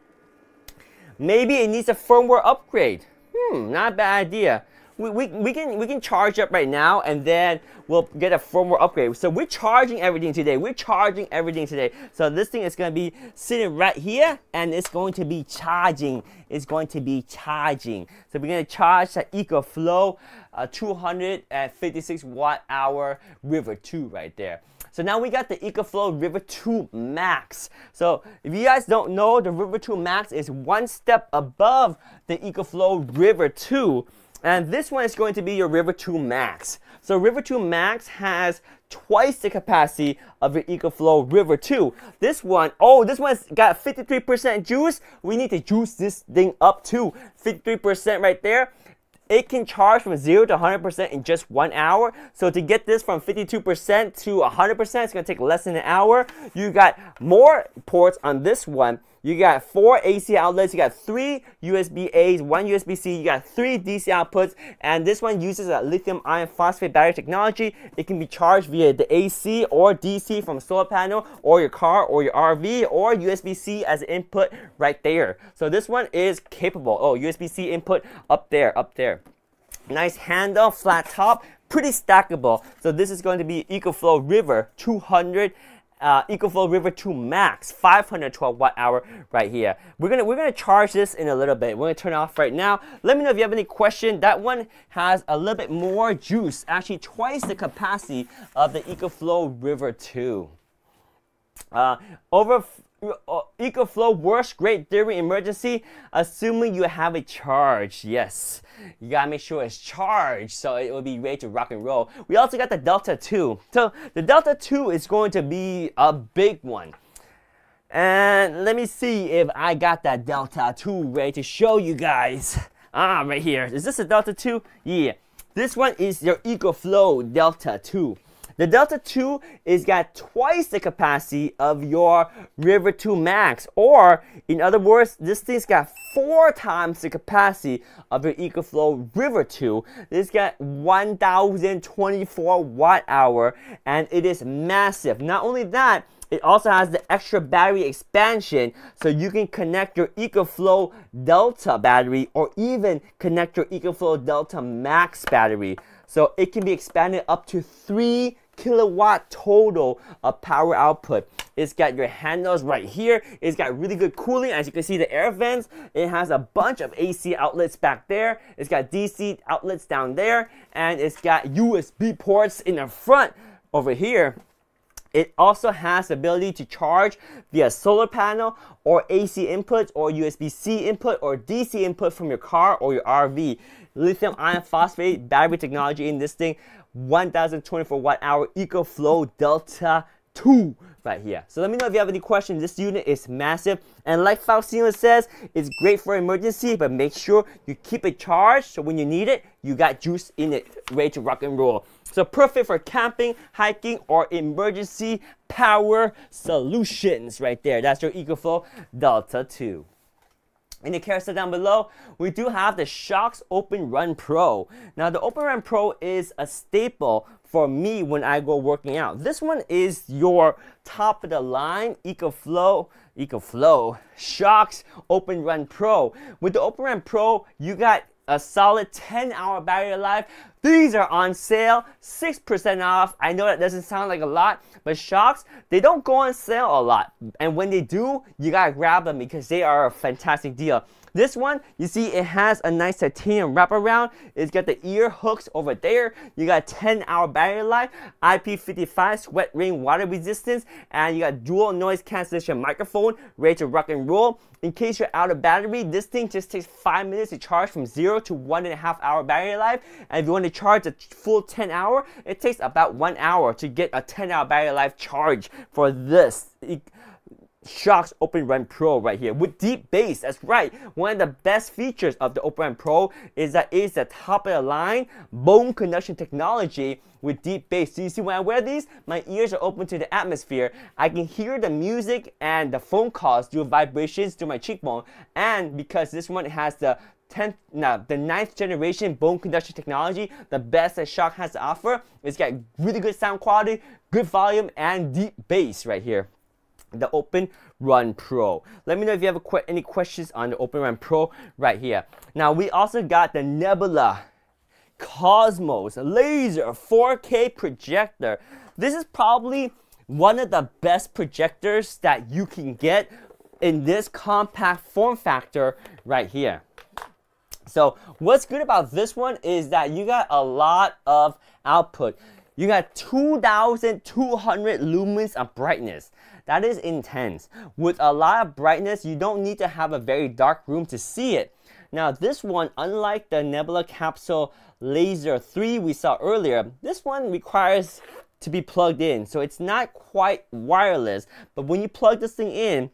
Maybe it needs a firmware upgrade. Hmm, not a bad idea. We, we, can we can charge up right now and then we'll get a firmware upgrade. So we're charging everything today. We're charging everything today. So this thing is going to be sitting right here and it's going to be charging. It's going to be charging. So we're going to charge the EcoFlow uh, 256 watt hour River 2 right there. So now we got the EcoFlow River 2 Max. So if you guys don't know, the River 2 Max is one step above the EcoFlow River 2. And this one is going to be your River 2 Max. So River 2 Max has twice the capacity of your EcoFlow River 2. This one, oh, this one's got 53% juice. We need to juice this thing up to 53% right there it can charge from 0 to 100% in just one hour. So to get this from 52% to 100%, it's going to take less than an hour. You got more ports on this one. You got four AC outlets, you got three USB A's, one USB C, you got three DC outputs, and this one uses a lithium iron phosphate battery technology. It can be charged via the AC or DC from a solar panel or your car or your RV or USB C as input right there. So this one is capable. Oh, USB C input up there, up there. Nice handle, flat top, pretty stackable. So this is going to be EcoFlow River 200 uh, EcoFlow River 2 Max, 512 watt hour right here. We're gonna we're gonna charge this in a little bit. We're gonna turn off right now. Let me know if you have any question. That one has a little bit more juice, actually twice the capacity of the EcoFlow River 2. Uh, over EcoFlow works great during emergency, assuming you have a charge. Yes, you gotta make sure it's charged so it will be ready to rock and roll. We also got the Delta 2. So the Delta 2 is going to be a big one. And let me see if I got that Delta 2 ready to show you guys. Ah, right here. Is this a Delta 2? Yeah. This one is your EcoFlow Delta 2. The Delta 2 is got twice the capacity of your River 2 Max, or in other words, this thing's got four times the capacity of your EcoFlow River 2. This got 1024 watt hour, and it is massive. Not only that, it also has the extra battery expansion so you can connect your EcoFlow Delta battery or even connect your EcoFlow Delta Max battery. So it can be expanded up to 3 kilowatt total of power output. It's got your handles right here. It's got really good cooling. As you can see, the air vents. It has a bunch of AC outlets back there. It's got DC outlets down there. And it's got USB ports in the front over here. It also has the ability to charge via solar panel or AC input or USB-C input or DC input from your car or your RV. Lithium iron phosphate battery technology in this thing 1024 watt hour EcoFlow Delta 2 right here. So let me know if you have any questions. This unit is massive. And like Faustino says, it's great for emergency, but make sure you keep it charged so when you need it, you got juice in it, ready to rock and roll. So perfect for camping, hiking, or emergency power solutions right there. That's your EcoFlow Delta 2. In the carousel down below, we do have the Shokz Open Run Pro. Now the Open Run Pro is a staple for me when I go working out. This one is your top of the line EcoFlow, EcoFlow, Shokz Open Run Pro. With the Open Run Pro, you got a solid 10 hour battery life. These are on sale, 6% off. I know that doesn't sound like a lot, but Shokz, they don't go on sale a lot. And when they do, you gotta grab them because they are a fantastic deal. This one, you see it has a nice titanium wraparound. It's got the ear hooks over there. You got 10 hour battery life, IP55 sweat ring water resistance, and you got dual noise cancellation microphone ready to rock and roll. In case you're out of battery, this thing just takes 5 minutes to charge from 0 to 1.5 hour battery life. And if you want to charge a full 10 hour, it takes about 1 hour to get a 10 hour battery life charge for this. Shokz Open Run Pro right here with deep bass. That's right. One of the best features of the Open Run Pro is that it's the top of the line bone conduction technology with deep bass. So you see when I wear these, my ears are open to the atmosphere. I can hear the music and the phone calls through vibrations through my cheekbone. And because this one has the 10th, now the ninth generation bone conduction technology, the best that Shokz has to offer. It's got really good sound quality, good volume, and deep bass right here the Open Run Pro. Let me know if you have qu any questions on the Open Run Pro right here. Now we also got the Nebula Cosmos Laser 4K projector. This is probably one of the best projectors that you can get in this compact form factor right here. So what's good about this one is that you got a lot of output. You got 2,200 lumens of brightness. That is intense. With a lot of brightness, you don't need to have a very dark room to see it. Now this one, unlike the Nebula Capsule Laser 3 we saw earlier, this one requires to be plugged in. So it's not quite wireless, but when you plug this thing in,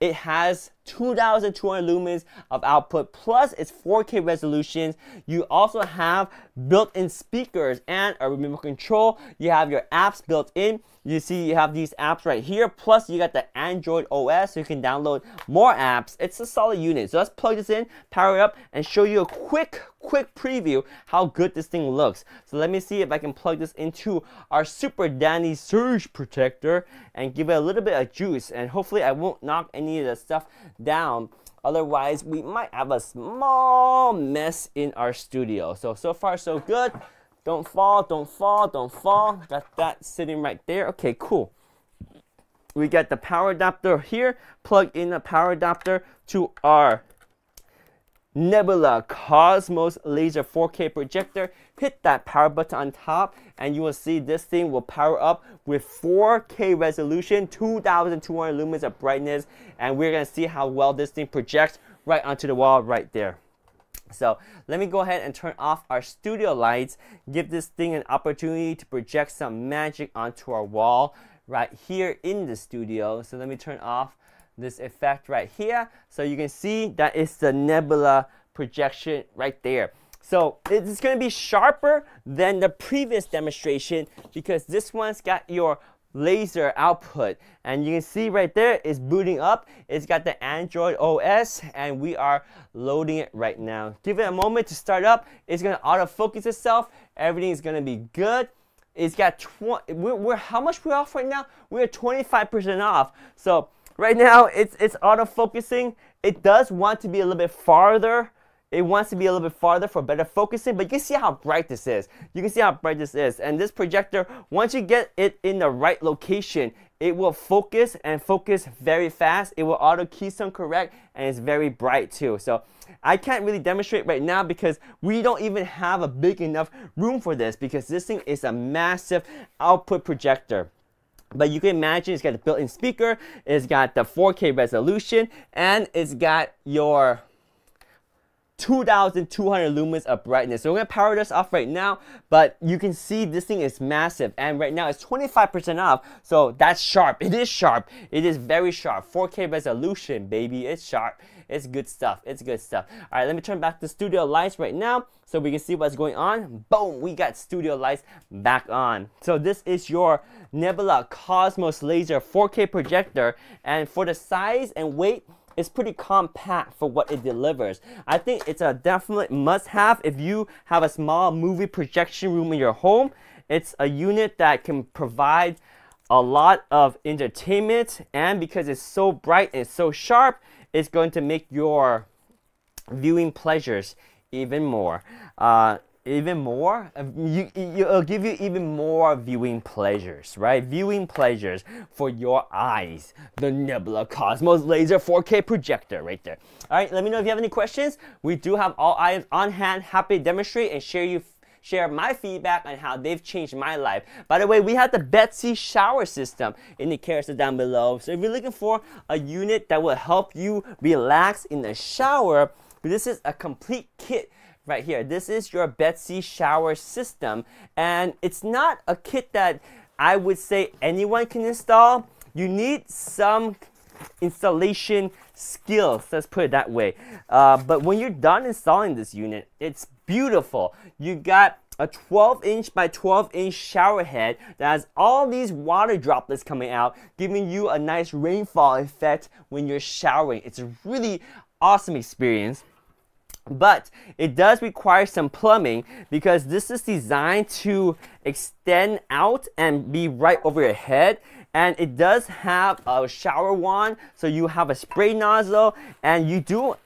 it has 2200 lumens of output plus its 4K resolutions. You also have built-in speakers and a remote control. You have your apps built in. You see you have these apps right here. Plus you got the Android OS so you can download more apps. It's a solid unit. So let's plug this in, power it up, and show you a quick, quick preview how good this thing looks. So let me see if I can plug this into our Super Danny Surge Protector and give it a little bit of juice. And hopefully I won't knock any of the stuff down. Otherwise, we might have a small mess in our studio. So, so far so good. Don't fall, don't fall, don't fall. Got that sitting right there. Okay, cool. We got the power adapter here. Plug in the power adapter to our Nebula Cosmos Laser 4K projector. Hit that power button on top and you will see this thing will power up with 4K resolution, 2200 lumens of brightness, and we're gonna see how well this thing projects right onto the wall right there. So let me go ahead and turn off our studio lights, give this thing an opportunity to project some magic onto our wall right here in the studio. So let me turn off this effect right here. So you can see that is the nebula projection right there. So it's going to be sharper than the previous demonstration because this one's got your laser output. And you can see right there it's booting up. It's got the Android OS and we are loading it right now. Give it a moment to start up. It's gonna autofocus itself. Everything is gonna be good. It's got 20 we're, we're how much we're off right now? We're 25% off. So right now it's it's auto-focusing. it does want to be a little bit farther it wants to be a little bit farther for better focusing, but you can see how bright this is. You can see how bright this is. And this projector, once you get it in the right location, it will focus and focus very fast. It will auto keystone correct and it's very bright too. So I can't really demonstrate right now because we don't even have a big enough room for this because this thing is a massive output projector. But you can imagine it's got the built-in speaker, it's got the 4K resolution, and it's got your 2,200 lumens of brightness. So we're gonna power this off right now, but you can see this thing is massive. And right now it's 25% off, so that's sharp. It is sharp. It is very sharp. 4K resolution, baby. It's sharp. It's good stuff. It's good stuff. All right, let me turn back the studio lights right now so we can see what's going on. Boom, we got studio lights back on. So this is your Nebula Cosmos Laser 4K projector. And for the size and weight, it's pretty compact for what it delivers. I think it's a definite must-have if you have a small movie projection room in your home. It's a unit that can provide a lot of entertainment and because it's so bright and so sharp, it's going to make your viewing pleasures even more. Uh, even more? You, you, it'll give you even more viewing pleasures right? Viewing pleasures for your eyes. The nebula cosmos laser 4k projector right there. All right let me know if you have any questions. We do have all eyes on hand. Happy to demonstrate and share you share my feedback on how they've changed my life. By the way, we have the Betsy shower system in the carousel down below. So if you're looking for a unit that will help you relax in the shower, this is a complete kit right here. This is your Betsy shower system. And it's not a kit that I would say anyone can install. You need some installation skills, let's put it that way. Uh, but when you're done installing this unit, it's beautiful. You got a 12 inch by 12 inch shower head that has all these water droplets coming out, giving you a nice rainfall effect when you're showering. It's a really awesome experience. But it does require some plumbing because this is designed to extend out and be right over your head. And it does have a shower wand, so you have a spray nozzle and you do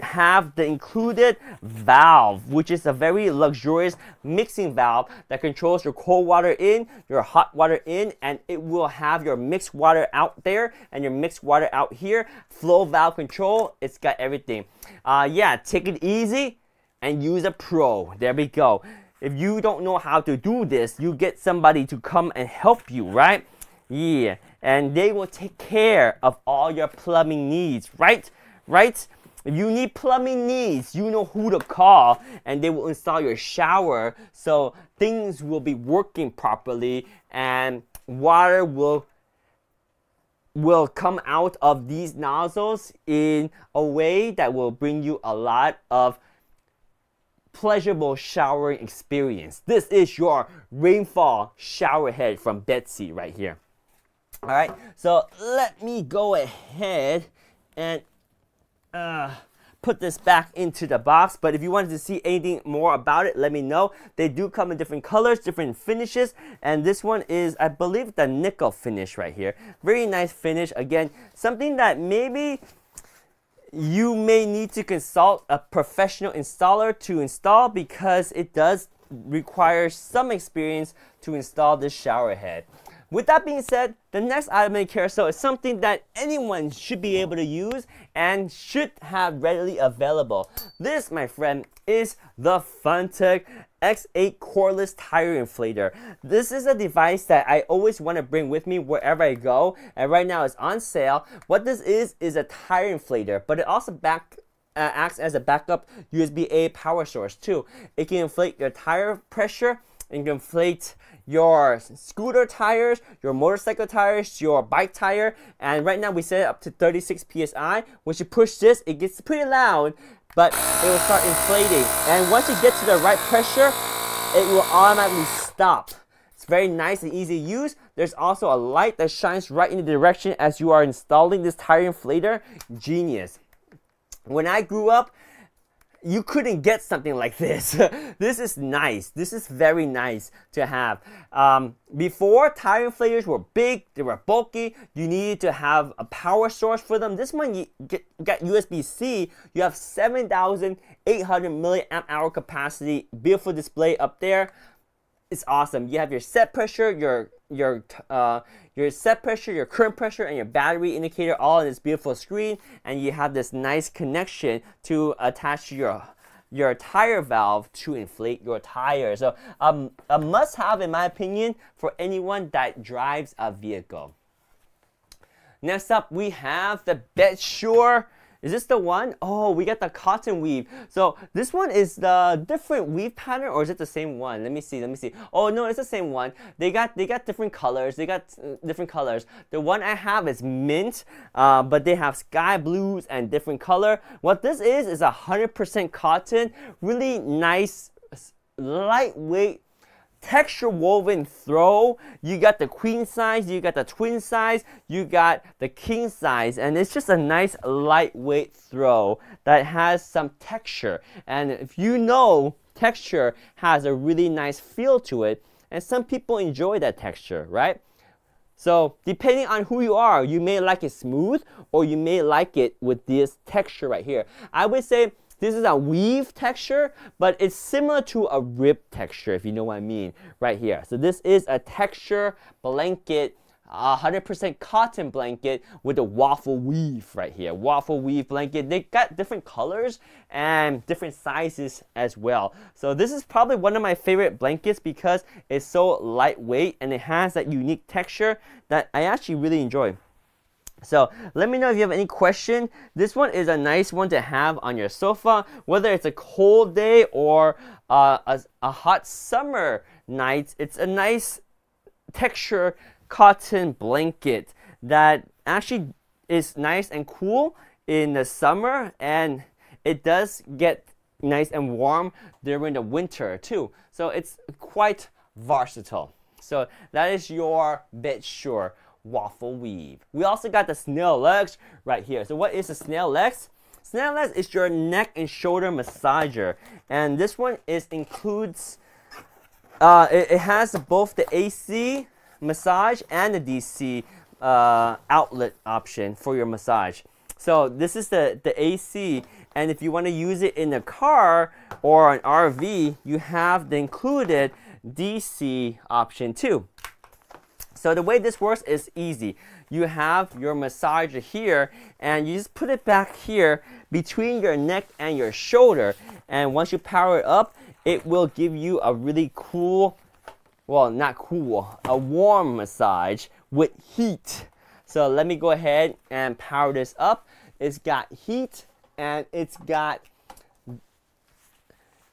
have the included valve, which is a very luxurious mixing valve that controls your cold water in, your hot water in, and it will have your mixed water out there and your mixed water out here. Flow valve control, it's got everything. Uh, yeah, take it easy and use a pro. There we go. If you don't know how to do this, you get somebody to come and help you, right? Yeah, and they will take care of all your plumbing needs, right? Right? If you need plumbing needs, you know who to call and they will install your shower so things will be working properly and water will will come out of these nozzles in a way that will bring you a lot of pleasurable showering experience. This is your rainfall shower head from Betsy right here. All right, so let me go ahead and uh, put this back into the box. But if you wanted to see anything more about it, let me know. They do come in different colors, different finishes. And this one is, I believe, the nickel finish right here. Very nice finish. Again, something that maybe you may need to consult a professional installer to install because it does require some experience to install this shower head. With that being said, the next item in carousel is something that anyone should be able to use and should have readily available. This, my friend, is the Fanttik X8 cordless tire inflator. This is a device that I always want to bring with me wherever I go, and right now it's on sale. What this is is a tire inflator, but it also back uh, acts as a backup USB-A power source too. It can inflate your tire pressure and can inflate your scooter tires, your motorcycle tires, your bike tire, and right now we set it up to 36 psi. Once you push this, it gets pretty loud, but it will start inflating. And once you get to the right pressure, it will automatically stop. It's very nice and easy to use. There's also a light that shines right in the direction as you are installing this tire inflator. Genius. When I grew up, you couldn't get something like this. this is nice. This is very nice to have. Um, before, tire inflators were big, they were bulky. You needed to have a power source for them. This one, you get, get USB-C. You have 7,800 milliamp hour capacity. Beautiful display up there. It's awesome. You have your set pressure, your your uh, your set pressure, your current pressure, and your battery indicator all on this beautiful screen, and you have this nice connection to attach your your tire valve to inflate your tire. So um, a must-have, in my opinion, for anyone that drives a vehicle. Next up, we have the Bedsure is this the one? Oh, we got the cotton weave. So this one is the different weave pattern or is it the same one? Let me see, let me see. Oh no, it's the same one. They got they got different colors. They got uh, different colors. The one I have is mint, uh, but they have sky blues and different color. What this is is a 100% cotton, really nice lightweight texture woven throw. You got the queen size, you got the twin size, you got the king size, and it's just a nice lightweight throw that has some texture. And if you know texture has a really nice feel to it, and some people enjoy that texture, right? So depending on who you are, you may like it smooth or you may like it with this texture right here. I would say this is a weave texture, but it's similar to a rib texture, if you know what I mean, right here. So this is a texture blanket, 100% cotton blanket with a waffle weave right here. Waffle weave blanket. They got different colors and different sizes as well. So this is probably one of my favorite blankets because it's so lightweight and it has that unique texture that I actually really enjoy. So let me know if you have any question. This one is a nice one to have on your sofa, whether it's a cold day or uh, a, a hot summer night. It's a nice texture cotton blanket that actually is nice and cool in the summer and it does get nice and warm during the winter too. So it's quite versatile. So that is your Bedsure waffle weave. We also got the Snailax right here. So what is the Snailax? Snail legs is your neck and shoulder massager. And this one is includes, uh, it, it has both the AC massage and the DC uh, outlet option for your massage. So this is the, the AC. And if you want to use it in a car or an RV, you have the included DC option too. So the way this works is easy. You have your massager here and you just put it back here between your neck and your shoulder. And once you power it up, it will give you a really cool, well, not cool, a warm massage with heat. So let me go ahead and power this up. It's got heat and it's got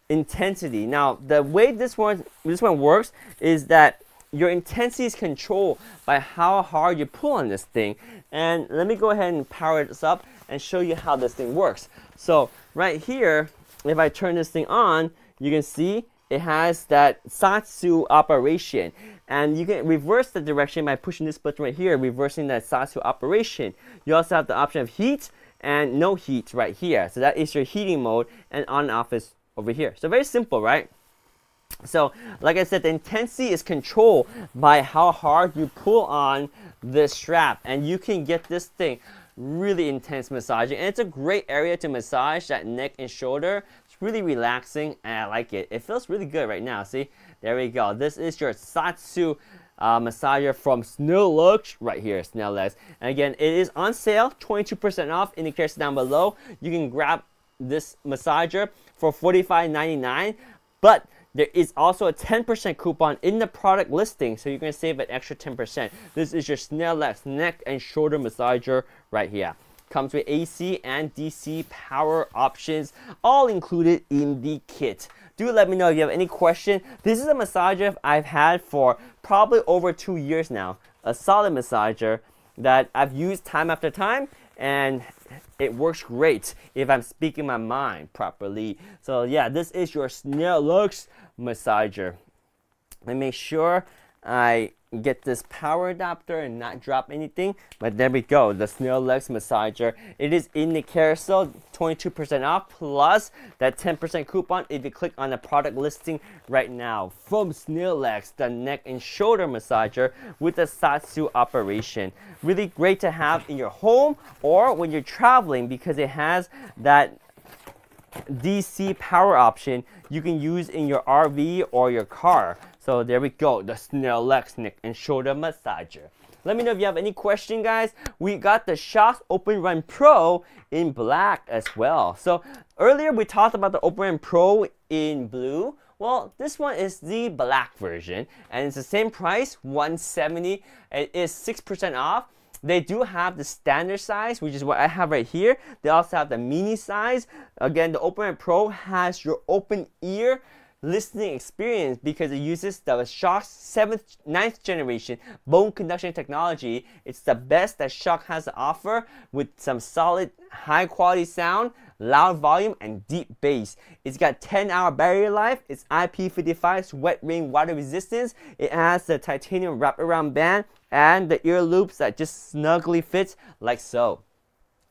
intensity. Now, the way this one this one works is that your intensity is controlled by how hard you pull on this thing. And let me go ahead and power this up and show you how this thing works. So right here, if I turn this thing on, you can see it has that Shiatsu operation. And you can reverse the direction by pushing this button right here, reversing that Shiatsu operation. You also have the option of heat and no heat right here. So that is your heating mode and on off is over here. So very simple, right? So, like I said, the intensity is controlled by how hard you pull on this strap. And you can get this thing really intense massaging. And it's a great area to massage that neck and shoulder. It's really relaxing and I like it. It feels really good right now. See, there we go. This is your Shiatsu uh, massager from Snailax right here, Snailax. And again, it is on sale, 22% off. in the Indicators down below. You can grab this massager for $45.99. But there is also a 10% coupon in the product listing, so you're going to save an extra 10%. This is your Snailax neck and shoulder massager right here. Comes with AC and DC power options, all included in the kit. Do let me know if you have any question. This is a massager I've had for probably over two years now. A solid massager that I've used time after time and it works great if I'm speaking my mind properly. So yeah, this is your Snailax massager. And make sure I get this power adapter and not drop anything. But there we go, the Snailax massager. It is in the carousel, 22% off plus that 10% coupon if you click on the product listing right now. From Snailax, the neck and shoulder massager with the Shiatsu operation. Really great to have in your home or when you're traveling because it has that DC power option you can use in your RV or your car. So there we go, the Snailax neck and shoulder massager. Let me know if you have any question, guys. We got the Shokz Open Run Pro in black as well. So earlier we talked about the Open Run Pro in blue. Well, this one is the black version, and it's the same price, 170. It is 6% off. They do have the standard size, which is what I have right here. They also have the mini size. Again, the Open Pro has your open ear listening experience because it uses the Shokz 7th, 9th generation bone conduction technology. It's the best that Shokz has to offer with some solid high quality sound, loud volume, and deep bass. It's got 10 hour battery life. It's IP55 sweat rain water resistance. It has the titanium wraparound band and the ear loops that just snugly fits like so.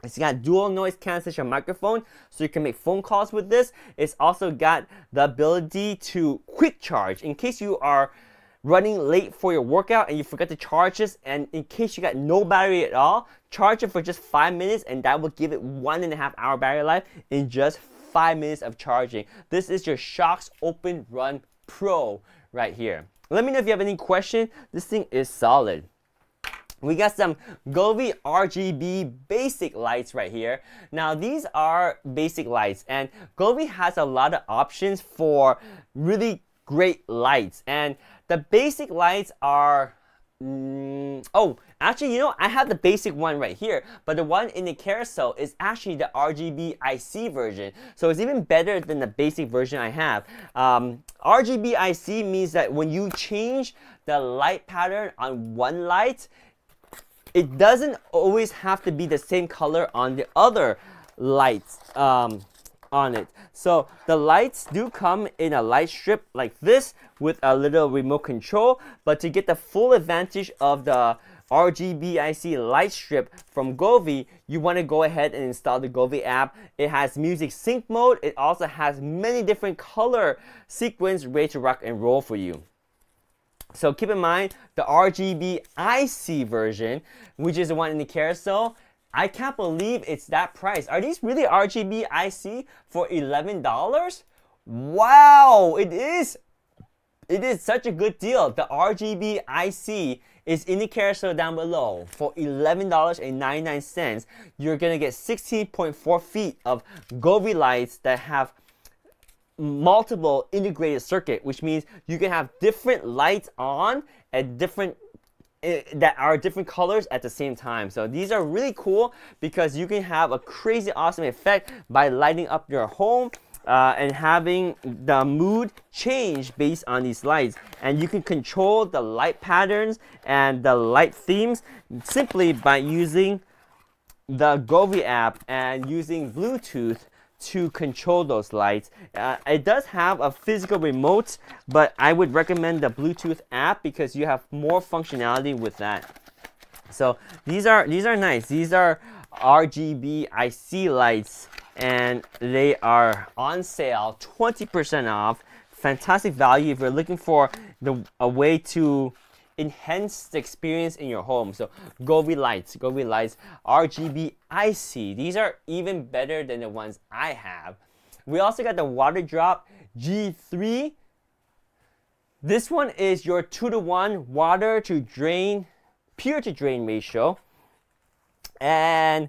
It's got dual noise cancellation microphone, so you can make phone calls with this. It's also got the ability to quick charge in case you are running late for your workout and you forget to charge this. And in case you got no battery at all charge it for just five minutes and that will give it one and a half hour battery life in just five minutes of charging. This is your Shokz open run pro right here. Let me know if you have any question. This thing is solid we got some Govee RGB basic lights right here. Now these are basic lights and Govee has a lot of options for really great lights. And the basic lights are mm, oh actually you know I have the basic one right here but the one in the carousel is actually the RGB IC version. So it's even better than the basic version I have. Um, RGB IC means that when you change the light pattern on one light it doesn't always have to be the same color on the other lights um, on it. So the lights do come in a light strip like this with a little remote control, but to get the full advantage of the RGBIC light strip from Govee, you want to go ahead and install the Govee app. It has music sync mode. It also has many different color sequence ready to rock and roll for you. So keep in mind the RGB IC version, which is the one in the carousel, I can't believe it's that price. Are these really RGB IC for $11? Wow, it is. It is such a good deal. The RGB IC is in the carousel down below for $11.99. You're gonna get 16.4 feet of Govee lights that have multiple integrated circuit, which means you can have different lights on at different eh, that are different colors at the same time. So these are really cool because you can have a crazy awesome effect by lighting up your home uh, and having the mood change based on these lights. And you can control the light patterns and the light themes simply by using the Govee app and using Bluetooth to control those lights. Uh, it does have a physical remote, but I would recommend the Bluetooth app because you have more functionality with that. So these are these are nice. These are RGB IC lights and they are on sale 20% off fantastic value if you're looking for the a way to enhance the experience in your home. So Govee lights Govee lights RGB IC these are even better than the ones I have. We also got the water drop G3 this one is your 2 to 1 water to drain pure to drain ratio. And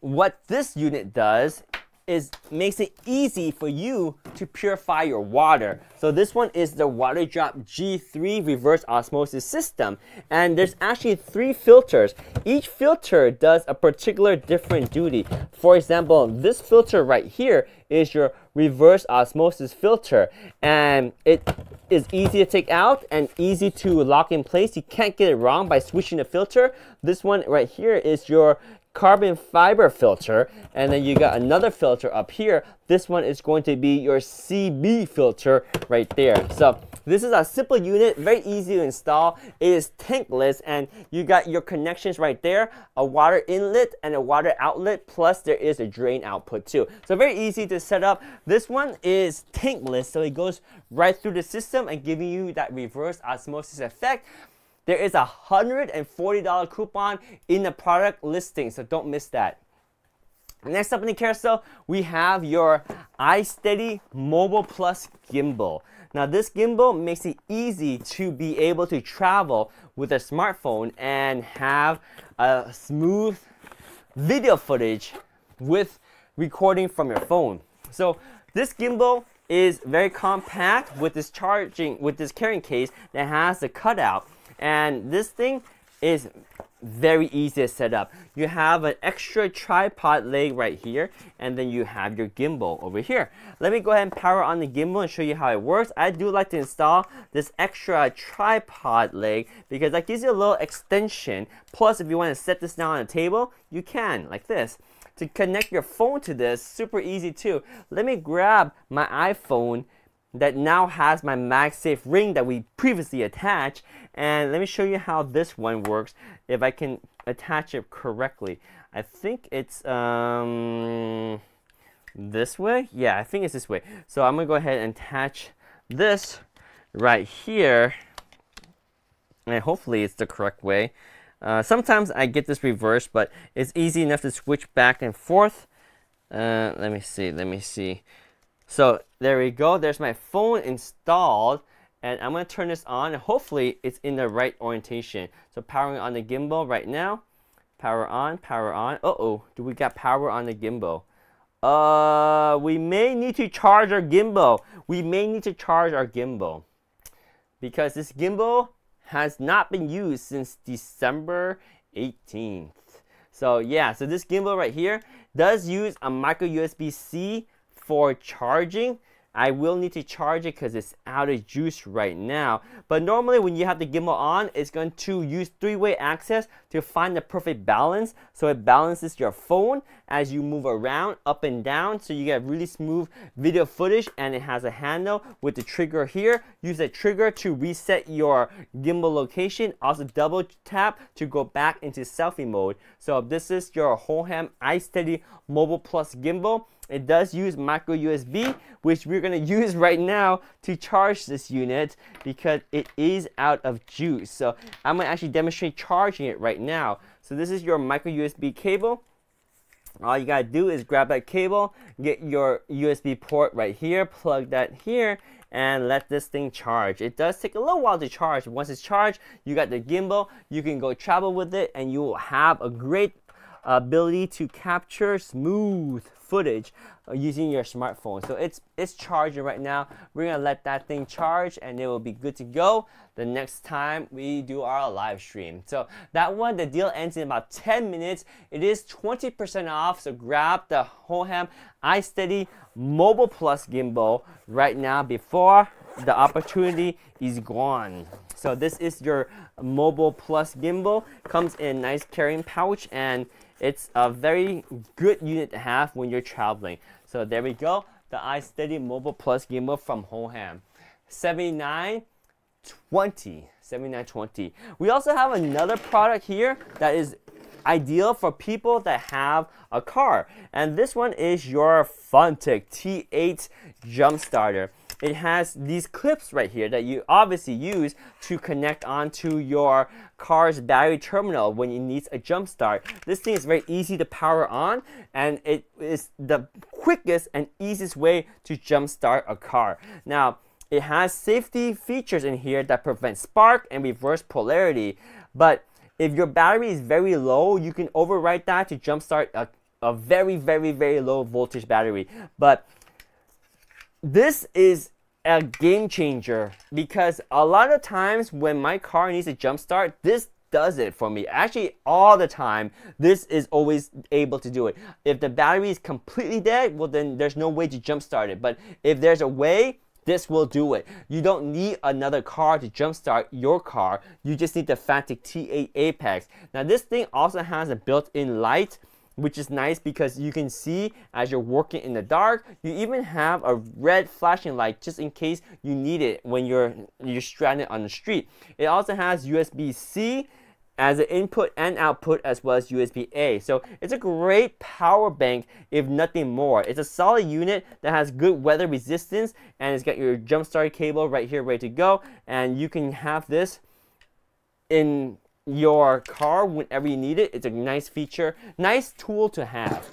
what this unit does is makes it easy for you to purify your water. So this one is the Water Drop G3 reverse osmosis system. And there's actually three filters. Each filter does a particular different duty. For example, this filter right here is your reverse osmosis filter. And it is easy to take out and easy to lock in place. You can't get it wrong by switching the filter. This one right here is your carbon fiber filter and then you got another filter up here. This one is going to be your CB filter right there. So this is a simple unit very easy to install. It is tankless and you got your connections right there a water inlet and a water outlet plus there is a drain output too. So very easy to set up. This one is tankless so it goes right through the system and giving you that reverse osmosis effect there is a $140 coupon in the product listing, so don't miss that. Next up in the carousel, we have your iSteady Mobile Plus gimbal. Now this gimbal makes it easy to be able to travel with a smartphone and have a smooth video footage with recording from your phone. So this gimbal is very compact with this charging with this carrying case that has the cutout and this thing is very easy to set up. You have an extra tripod leg right here, and then you have your gimbal over here. Let me go ahead and power on the gimbal and show you how it works. I do like to install this extra tripod leg because that gives you a little extension. Plus, if you want to set this down on a table, you can, like this. To connect your phone to this, super easy too. Let me grab my iPhone that now has my MagSafe ring that we previously attached. And let me show you how this one works if I can attach it correctly. I think it's um, this way. Yeah, I think it's this way. So I'm to go ahead and attach this right here. And hopefully it's the correct way. Uh, sometimes I get this reversed, but it's easy enough to switch back and forth. Uh, let me see, let me see. So there we go. There's my phone installed. And I'm going to turn this on. And hopefully, it's in the right orientation. So powering on the gimbal right now. Power on, power on. Uh-oh, do we got power on the gimbal? Uh, we may need to charge our gimbal. We may need to charge our gimbal. Because this gimbal has not been used since December 18th. So yeah, so this gimbal right here does use a micro USB-C for charging. I will need to charge it because it's out of juice right now. But normally when you have the gimbal on, it's going to use three-way access to find the perfect balance. So it balances your phone as you move around up and down. So you get really smooth video footage and it has a handle with the trigger here. Use the trigger to reset your gimbal location. Also double tap to go back into selfie mode. So this is your Hohem iSteady Mobile Plus gimbal. It does use micro USB, which we're going to use right now to charge this unit because it is out of juice. So I'm to actually demonstrate charging it right now. So this is your micro USB cable. All you gotta do is grab that cable, get your USB port right here, plug that here, and let this thing charge. It does take a little while to charge. Once it's charged, you got the gimbal, you can go travel with it, and you will have a great uh, ability to capture smooth footage uh, using your smartphone. So it's it's charging right now. We're gonna let that thing charge and it will be good to go the next time we do our live stream. So that one, the deal ends in about 10 minutes. It is 20% off, so grab the Hohem iSteady Mobile Plus gimbal right now before the opportunity is gone. So this is your Mobile Plus gimbal. Comes in a nice carrying pouch and it's a very good unit to have when you're traveling. So there we go, the iSteady Mobile Plus gimbal from Hohem. 7920, 7920. We also have another product here that is ideal for people that have a car. And this one is your Fanttik T8 Jump Starter it has these clips right here that you obviously use to connect onto your car's battery terminal when it needs a jump start. This thing is very easy to power on and it is the quickest and easiest way to jump start a car. Now, it has safety features in here that prevent spark and reverse polarity, but if your battery is very low, you can override that to jumpstart a, a very, very, very low voltage battery. But this is a game changer because a lot of times when my car needs a jump start, this does it for me. Actually, all the time, this is always able to do it. If the battery is completely dead, well, then there's no way to jump start it. But if there's a way, this will do it. You don't need another car to jumpstart your car. You just need the Fanttik T8 Apex. Now, this thing also has a built-in light which is nice because you can see as you're working in the dark. You even have a red flashing light just in case you need it when you're you're stranded on the street. It also has USB-C as an input and output as well as USB-A. So it's a great power bank if nothing more. It's a solid unit that has good weather resistance and it's got your jump start cable right here ready to go and you can have this in your car whenever you need it. It's a nice feature, nice tool to have.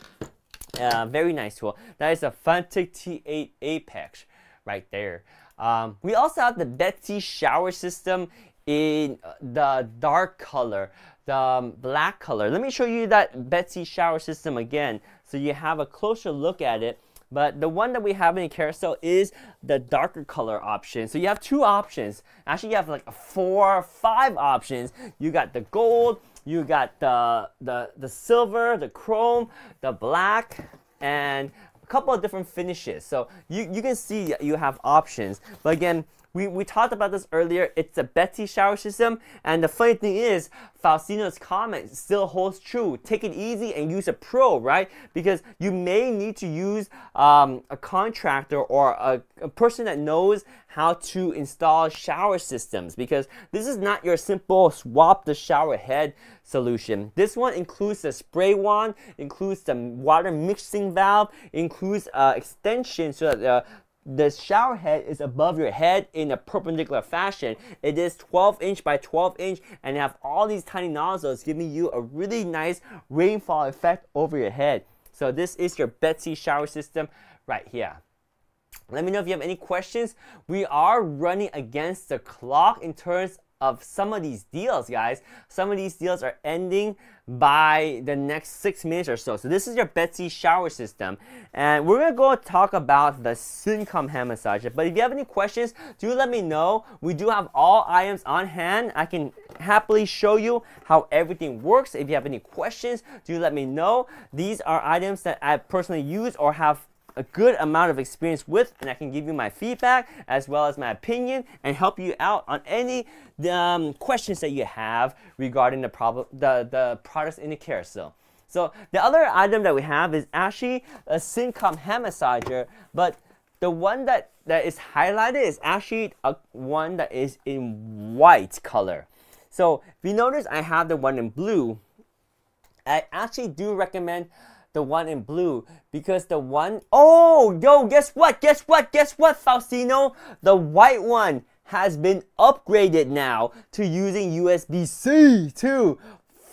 Uh, very nice tool. That is a Fanttik T8 Apex right there. Um, we also have the Betsy shower system in the dark color, the um, black color. Let me show you that Betsy shower system again so you have a closer look at it. But the one that we have in carousel is the darker color option. So you have two options. Actually, you have like four or five options. You got the gold, you got the, the, the silver, the chrome, the black, and a couple of different finishes. So you, you can see you have options. But again, we, we talked about this earlier. It's a Betsy shower system. And the funny thing is, Faustino's comment still holds true. Take it easy and use a pro, right? Because you may need to use um, a contractor or a, a person that knows how to install shower systems because this is not your simple swap the shower head solution. This one includes the spray wand, includes the water mixing valve, includes uh, extension so that the the shower head is above your head in a perpendicular fashion. It is 12 inch by 12 inch and have all these tiny nozzles giving you a really nice rainfall effect over your head. So this is your Betsy shower system right here. Let me know if you have any questions. We are running against the clock in terms of some of these deals, guys. Some of these deals are ending by the next six minutes or so. So this is your Betsy shower system. And we're gonna go talk about the Cincom hand massager. But if you have any questions, do let me know. We do have all items on hand. I can happily show you how everything works. If you have any questions, do let me know. These are items that I personally use or have a good amount of experience with and I can give you my feedback as well as my opinion and help you out on any um, questions that you have regarding the, problem, the, the products in the carousel. So the other item that we have is actually a Cincom hand massager, but the one that, that is highlighted is actually a one that is in white color. So if you notice I have the one in blue, I actually do recommend the one in blue because the one oh yo guess what guess what guess what Faustino the white one has been upgraded now to using USB-C too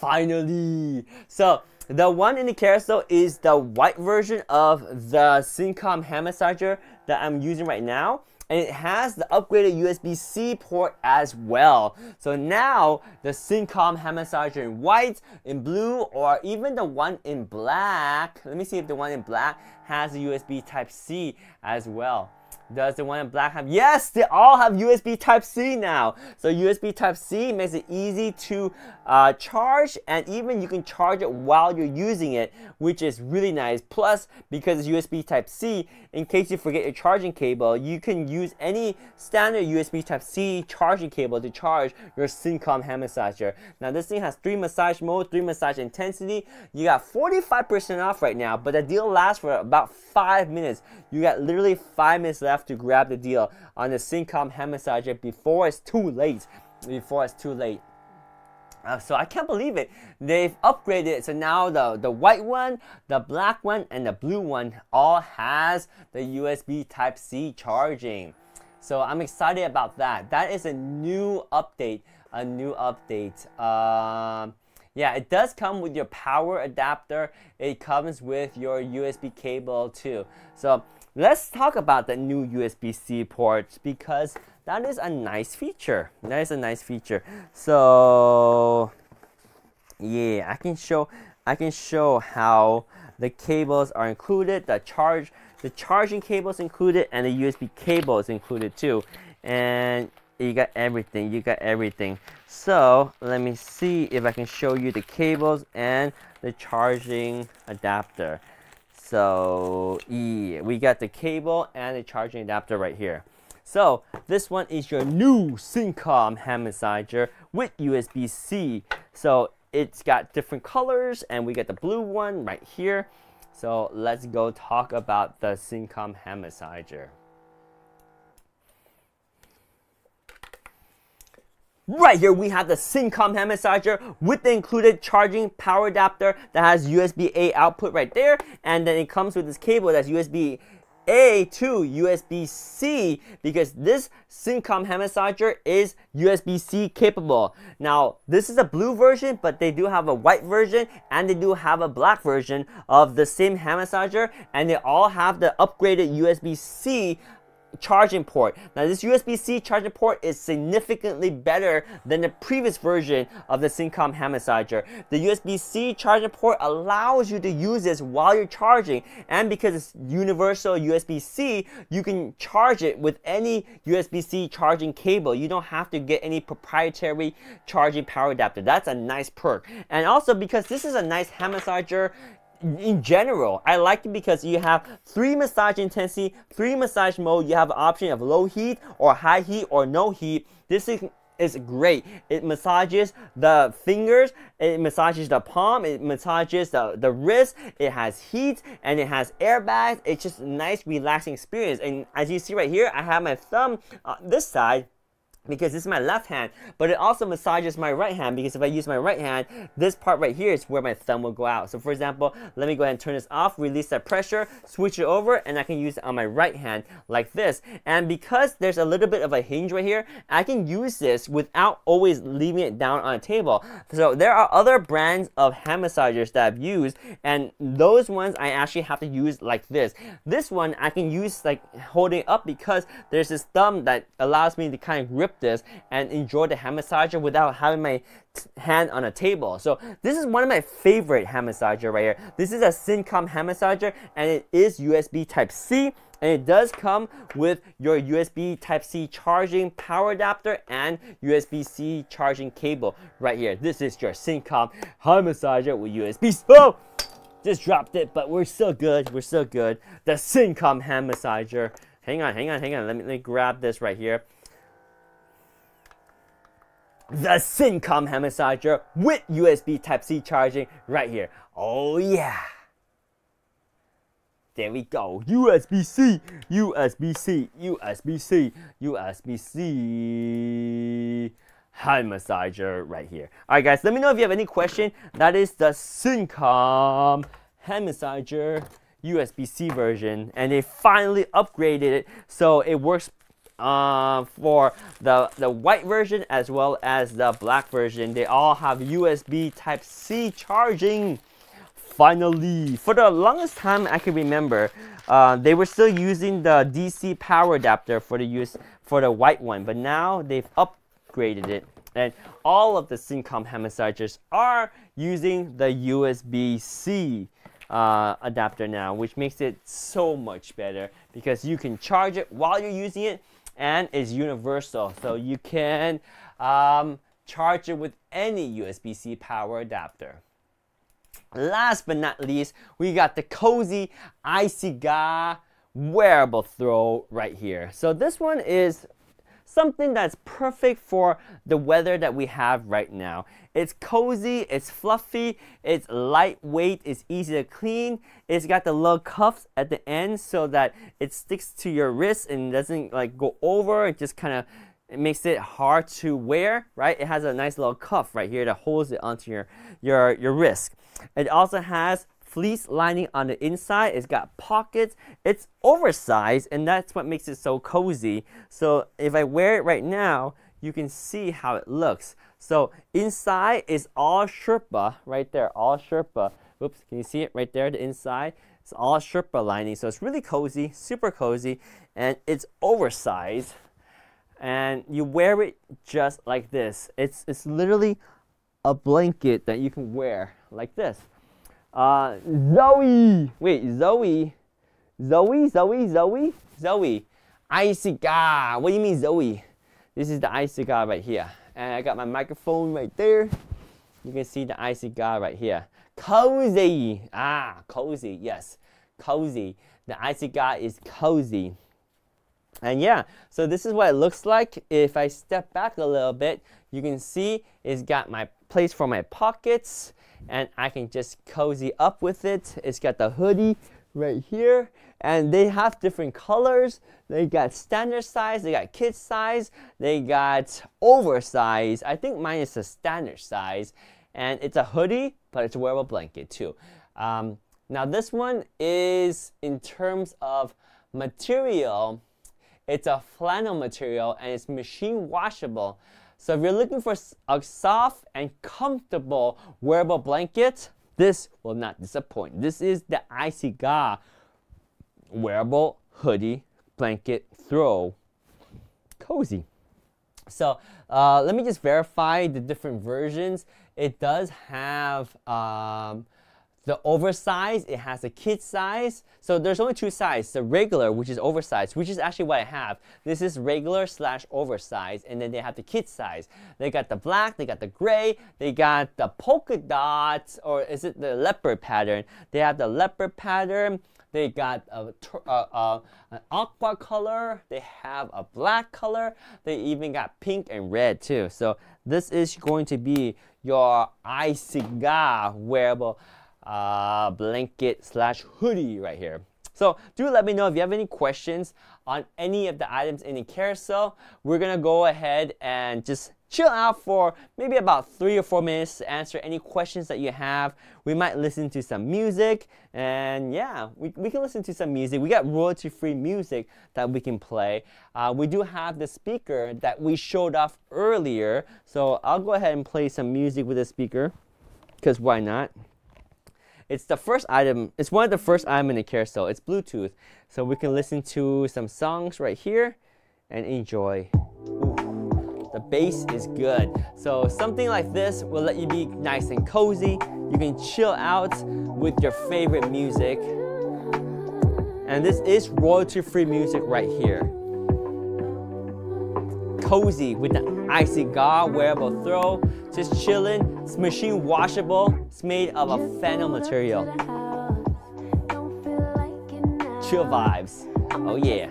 Finally! So, the one in the carousel is the white version of the Cincom hand massager that I'm using right now and it has the upgraded USB-C port as well. So now the Cincom hand massager in white, in blue, or even the one in black. Let me see if the one in black has a USB Type-C as well. Does the one in black have? Yes, they all have USB Type-C now. So USB Type-C makes it easy to uh, charge and even you can charge it while you're using it, which is really nice. Plus, because it's USB Type-C, in case you forget your charging cable, you can use any standard USB Type-C charging cable to charge your Cincom hand massager. Now this thing has three massage mode, three massage intensity. You got 45% off right now, but the deal lasts for about five minutes. You got literally five minutes left to grab the deal on the Cincom hand massager before it's too late. Before it's too late. Uh, so I can't believe it. They've upgraded. It. So now the, the white one, the black one, and the blue one all has the USB Type-C charging. So I'm excited about that. That is a new update. A new update. Um, yeah, it does come with your power adapter. It comes with your USB cable too. So let's talk about the new USB-C port because that is a nice feature. That is a nice feature. So yeah, I can show I can show how the cables are included, the charge the charging cables included and the USB cable is included too. And you got everything, you got everything. So let me see if I can show you the cables and the charging adapter. So yeah, we got the cable and the charging adapter right here. So this one is your new Cincom massager with USB-C. So it's got different colors and we got the blue one right here. So let's go talk about the Cincom massager. Right here we have the Cincom hand massager with the included charging power adapter that has USB-A output right there and then it comes with this cable that's USB a to USB-C because this Cincom hand massager is USB-C capable. Now, this is a blue version, but they do have a white version and they do have a black version of the same hand massager and they all have the upgraded USB-C charging port. Now this USB-C charging port is significantly better than the previous version of the Cincom hand. The USB-C charging port allows you to use this while you're charging and because it's universal USB-C, you can charge it with any USB-C charging cable. You don't have to get any proprietary charging power adapter. That's a nice perk. And also because this is a nice hand in general, I like it because you have three massage intensity, three massage mode. You have option of low heat or high heat or no heat. This is is great. It massages the fingers, it massages the palm, it massages the, the wrist, it has heat, and it has airbags. It's just a nice, relaxing experience. And as you see right here, I have my thumb on this side because this is my left hand, but it also massages my right hand because if I use my right hand, this part right here is where my thumb will go out. So for example, let me go ahead and turn this off, release that pressure, switch it over, and I can use it on my right hand like this. And because there's a little bit of a hinge right here, I can use this without always leaving it down on a table. So there are other brands of hand massagers that I've used, and those ones I actually have to use like this. This one I can use like holding up because there's this thumb that allows me to kind of grip grip this and enjoy the hand massager without having my hand on a table. So this is one of my favorite hand massager right here. This is a Cincom hand massager and it is USB Type-C and it does come with your USB Type-C charging power adapter and USB-C charging cable right here. This is your Cincom hand massager with USB. Oh! Just dropped it, but we're still good. We're still good. The Cincom hand massager. Hang on, hang on, hang on. Let me, let me grab this right here the Cincom hand massager with USB Type-C charging right here. Oh yeah. There we go. USB-C, USB-C, USB-C, USB-C hand massager right here. Alright guys, let me know if you have any question. That is the Cincom hand massager USB-C version and they finally upgraded it so it works uh, for the, the white version as well as the black version. They all have USB Type-C charging. Finally, for the longest time I can remember, uh, they were still using the DC power adapter for the use for the white one, but now they've upgraded it. And all of the Cincom hand are using the USB-C uh, adapter now, which makes it so much better because you can charge it while you're using it and is universal. So you can um, charge it with any USB-C power adapter. Last but not least, we got the Cozy Icy-Ga wearable throw right here. So this one is something that's perfect for the weather that we have right now. It's cozy, it's fluffy, it's lightweight, it's easy to clean. It's got the little cuffs at the end so that it sticks to your wrist and doesn't like go over. It just kind of it makes it hard to wear, right? It has a nice little cuff right here that holds it onto your your your wrist. It also has fleece lining on the inside. It's got pockets. It's oversized, and that's what makes it so cozy. So if I wear it right now, you can see how it looks. So inside is all Sherpa right there, all Sherpa. Oops, can you see it right there, the inside? It's all Sherpa lining. So it's really cozy, super cozy, and it's oversized. And you wear it just like this. It's, it's literally a blanket that you can wear like this. Uh, Zoe. Wait, Zoe. Zoe, Zoe, Zoe, Zoe. Icy-Ga. What do you mean, Zoe? This is the Icy-Ga right here. And I got my microphone right there. You can see the icy guy right here. Cozy. Ah, cozy. Yes, cozy. The icy guy is cozy. And yeah, so this is what it looks like. If I step back a little bit, you can see it's got my place for my pockets and I can just cozy up with it. It's got the hoodie right here and they have different colors. They got standard size, they got kid size, they got oversized. I think mine is a standard size and it's a hoodie, but it's a wearable blanket too. Um, now this one is in terms of material, it's a flannel material and it's machine washable. So if you're looking for a soft and comfortable wearable blanket, this will not disappoint. This is the Icy-Ga wearable hoodie blanket throw. Cozy. So uh, let me just verify the different versions. It does have um, the oversized, it has a kid size. So there's only two sizes, the regular, which is oversized, which is actually what I have. This is regular slash oversized, and then they have the kid size. They got the black, they got the gray, they got the polka dots, or is it the leopard pattern? They have the leopard pattern, they got a, uh, uh, an aqua color, they have a black color, they even got pink and red too. So this is going to be your Icy-Ga wearable uh, blanket slash hoodie right here. So do let me know if you have any questions on any of the items in the carousel. We're gonna go ahead and just chill out for maybe about three or four minutes to answer any questions that you have. We might listen to some music and yeah, we, we can listen to some music. We got royalty free music that we can play. Uh, we do have the speaker that we showed off earlier. So I'll go ahead and play some music with the speaker because why not? It's the first item, it's one of the first items in the carousel. It's Bluetooth. So we can listen to some songs right here and enjoy. Ooh, the bass is good. So something like this will let you be nice and cozy. You can chill out with your favorite music. And this is royalty-free music right here. Cozy with the Icy-Ga wearable throw. Just chilling. It's machine washable. It's made of a flannel material. Chill vibes. Oh yeah.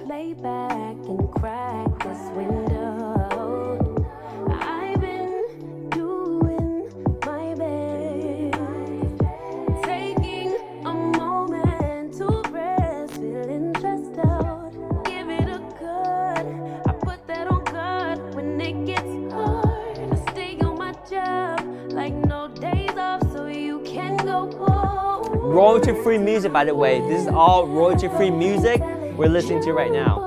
Royalty-free music, by the way. This is all royalty-free music we're listening to right now.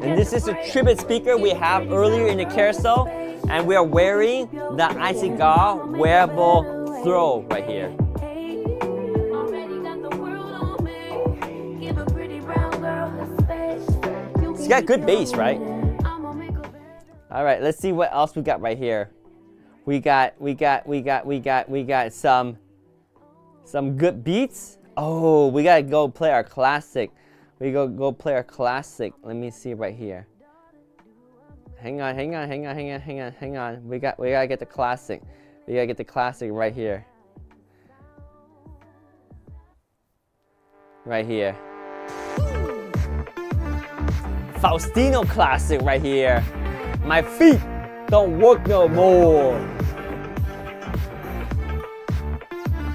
And this is a Tribit speaker we have earlier in the carousel. And we are wearing the iCigar wearable throw right here. It's got good bass, right? All right, let's see what else we got right here. We got, we got, we got, we got, we got some, some good beats. Oh, we gotta go play our classic. We go go play our classic. Let me see right here. Hang on, hang on, hang on, hang on, hang on, hang on. We got we gotta get the classic. We gotta get the classic right here. Right here. Faustino classic right here. My feet don't work no more.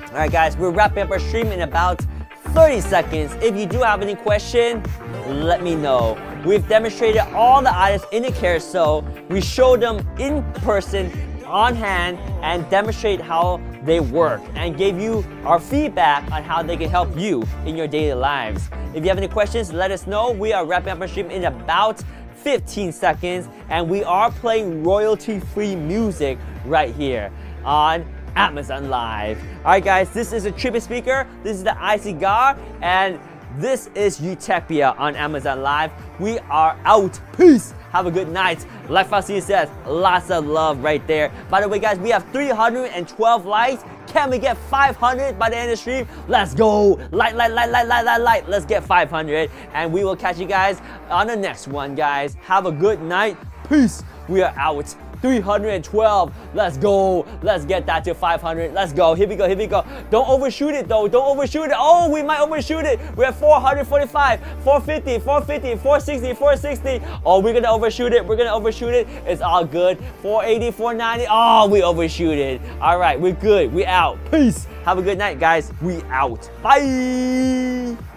Alright guys, we're wrapping up our stream in about 30 seconds. If you do have any question, let me know. We've demonstrated all the items in the carousel. We showed them in person, on hand, and demonstrate how they work and gave you our feedback on how they can help you in your daily lives. If you have any questions, let us know. We are wrapping up our stream in about 15 seconds and we are playing royalty-free music right here on Amazon Live. Alright guys, this is a Tribit speaker. This is the iCigar and this is Utechpia on Amazon Live. We are out. Peace. Have a good night. Like Faustino says, lots of love right there. By the way, guys, we have 312 likes. Can we get 500 by the end of the stream? Let's go. Light, light, light, light, light, light, light. Let's get 500. And we will catch you guys on the next one, guys. Have a good night. Peace. We are out. 312. Let's go. Let's get that to 500. Let's go. Here we go. Here we go. Don't overshoot it though. Don't overshoot it. Oh, we might overshoot it. We're at 445, 450, 450, 460, 460. Oh, we're gonna overshoot it. We're gonna overshoot it. It's all good. 480, 490. Oh, we overshoot it. All right, we're good. We out. Peace. Have a good night, guys. We out. Bye.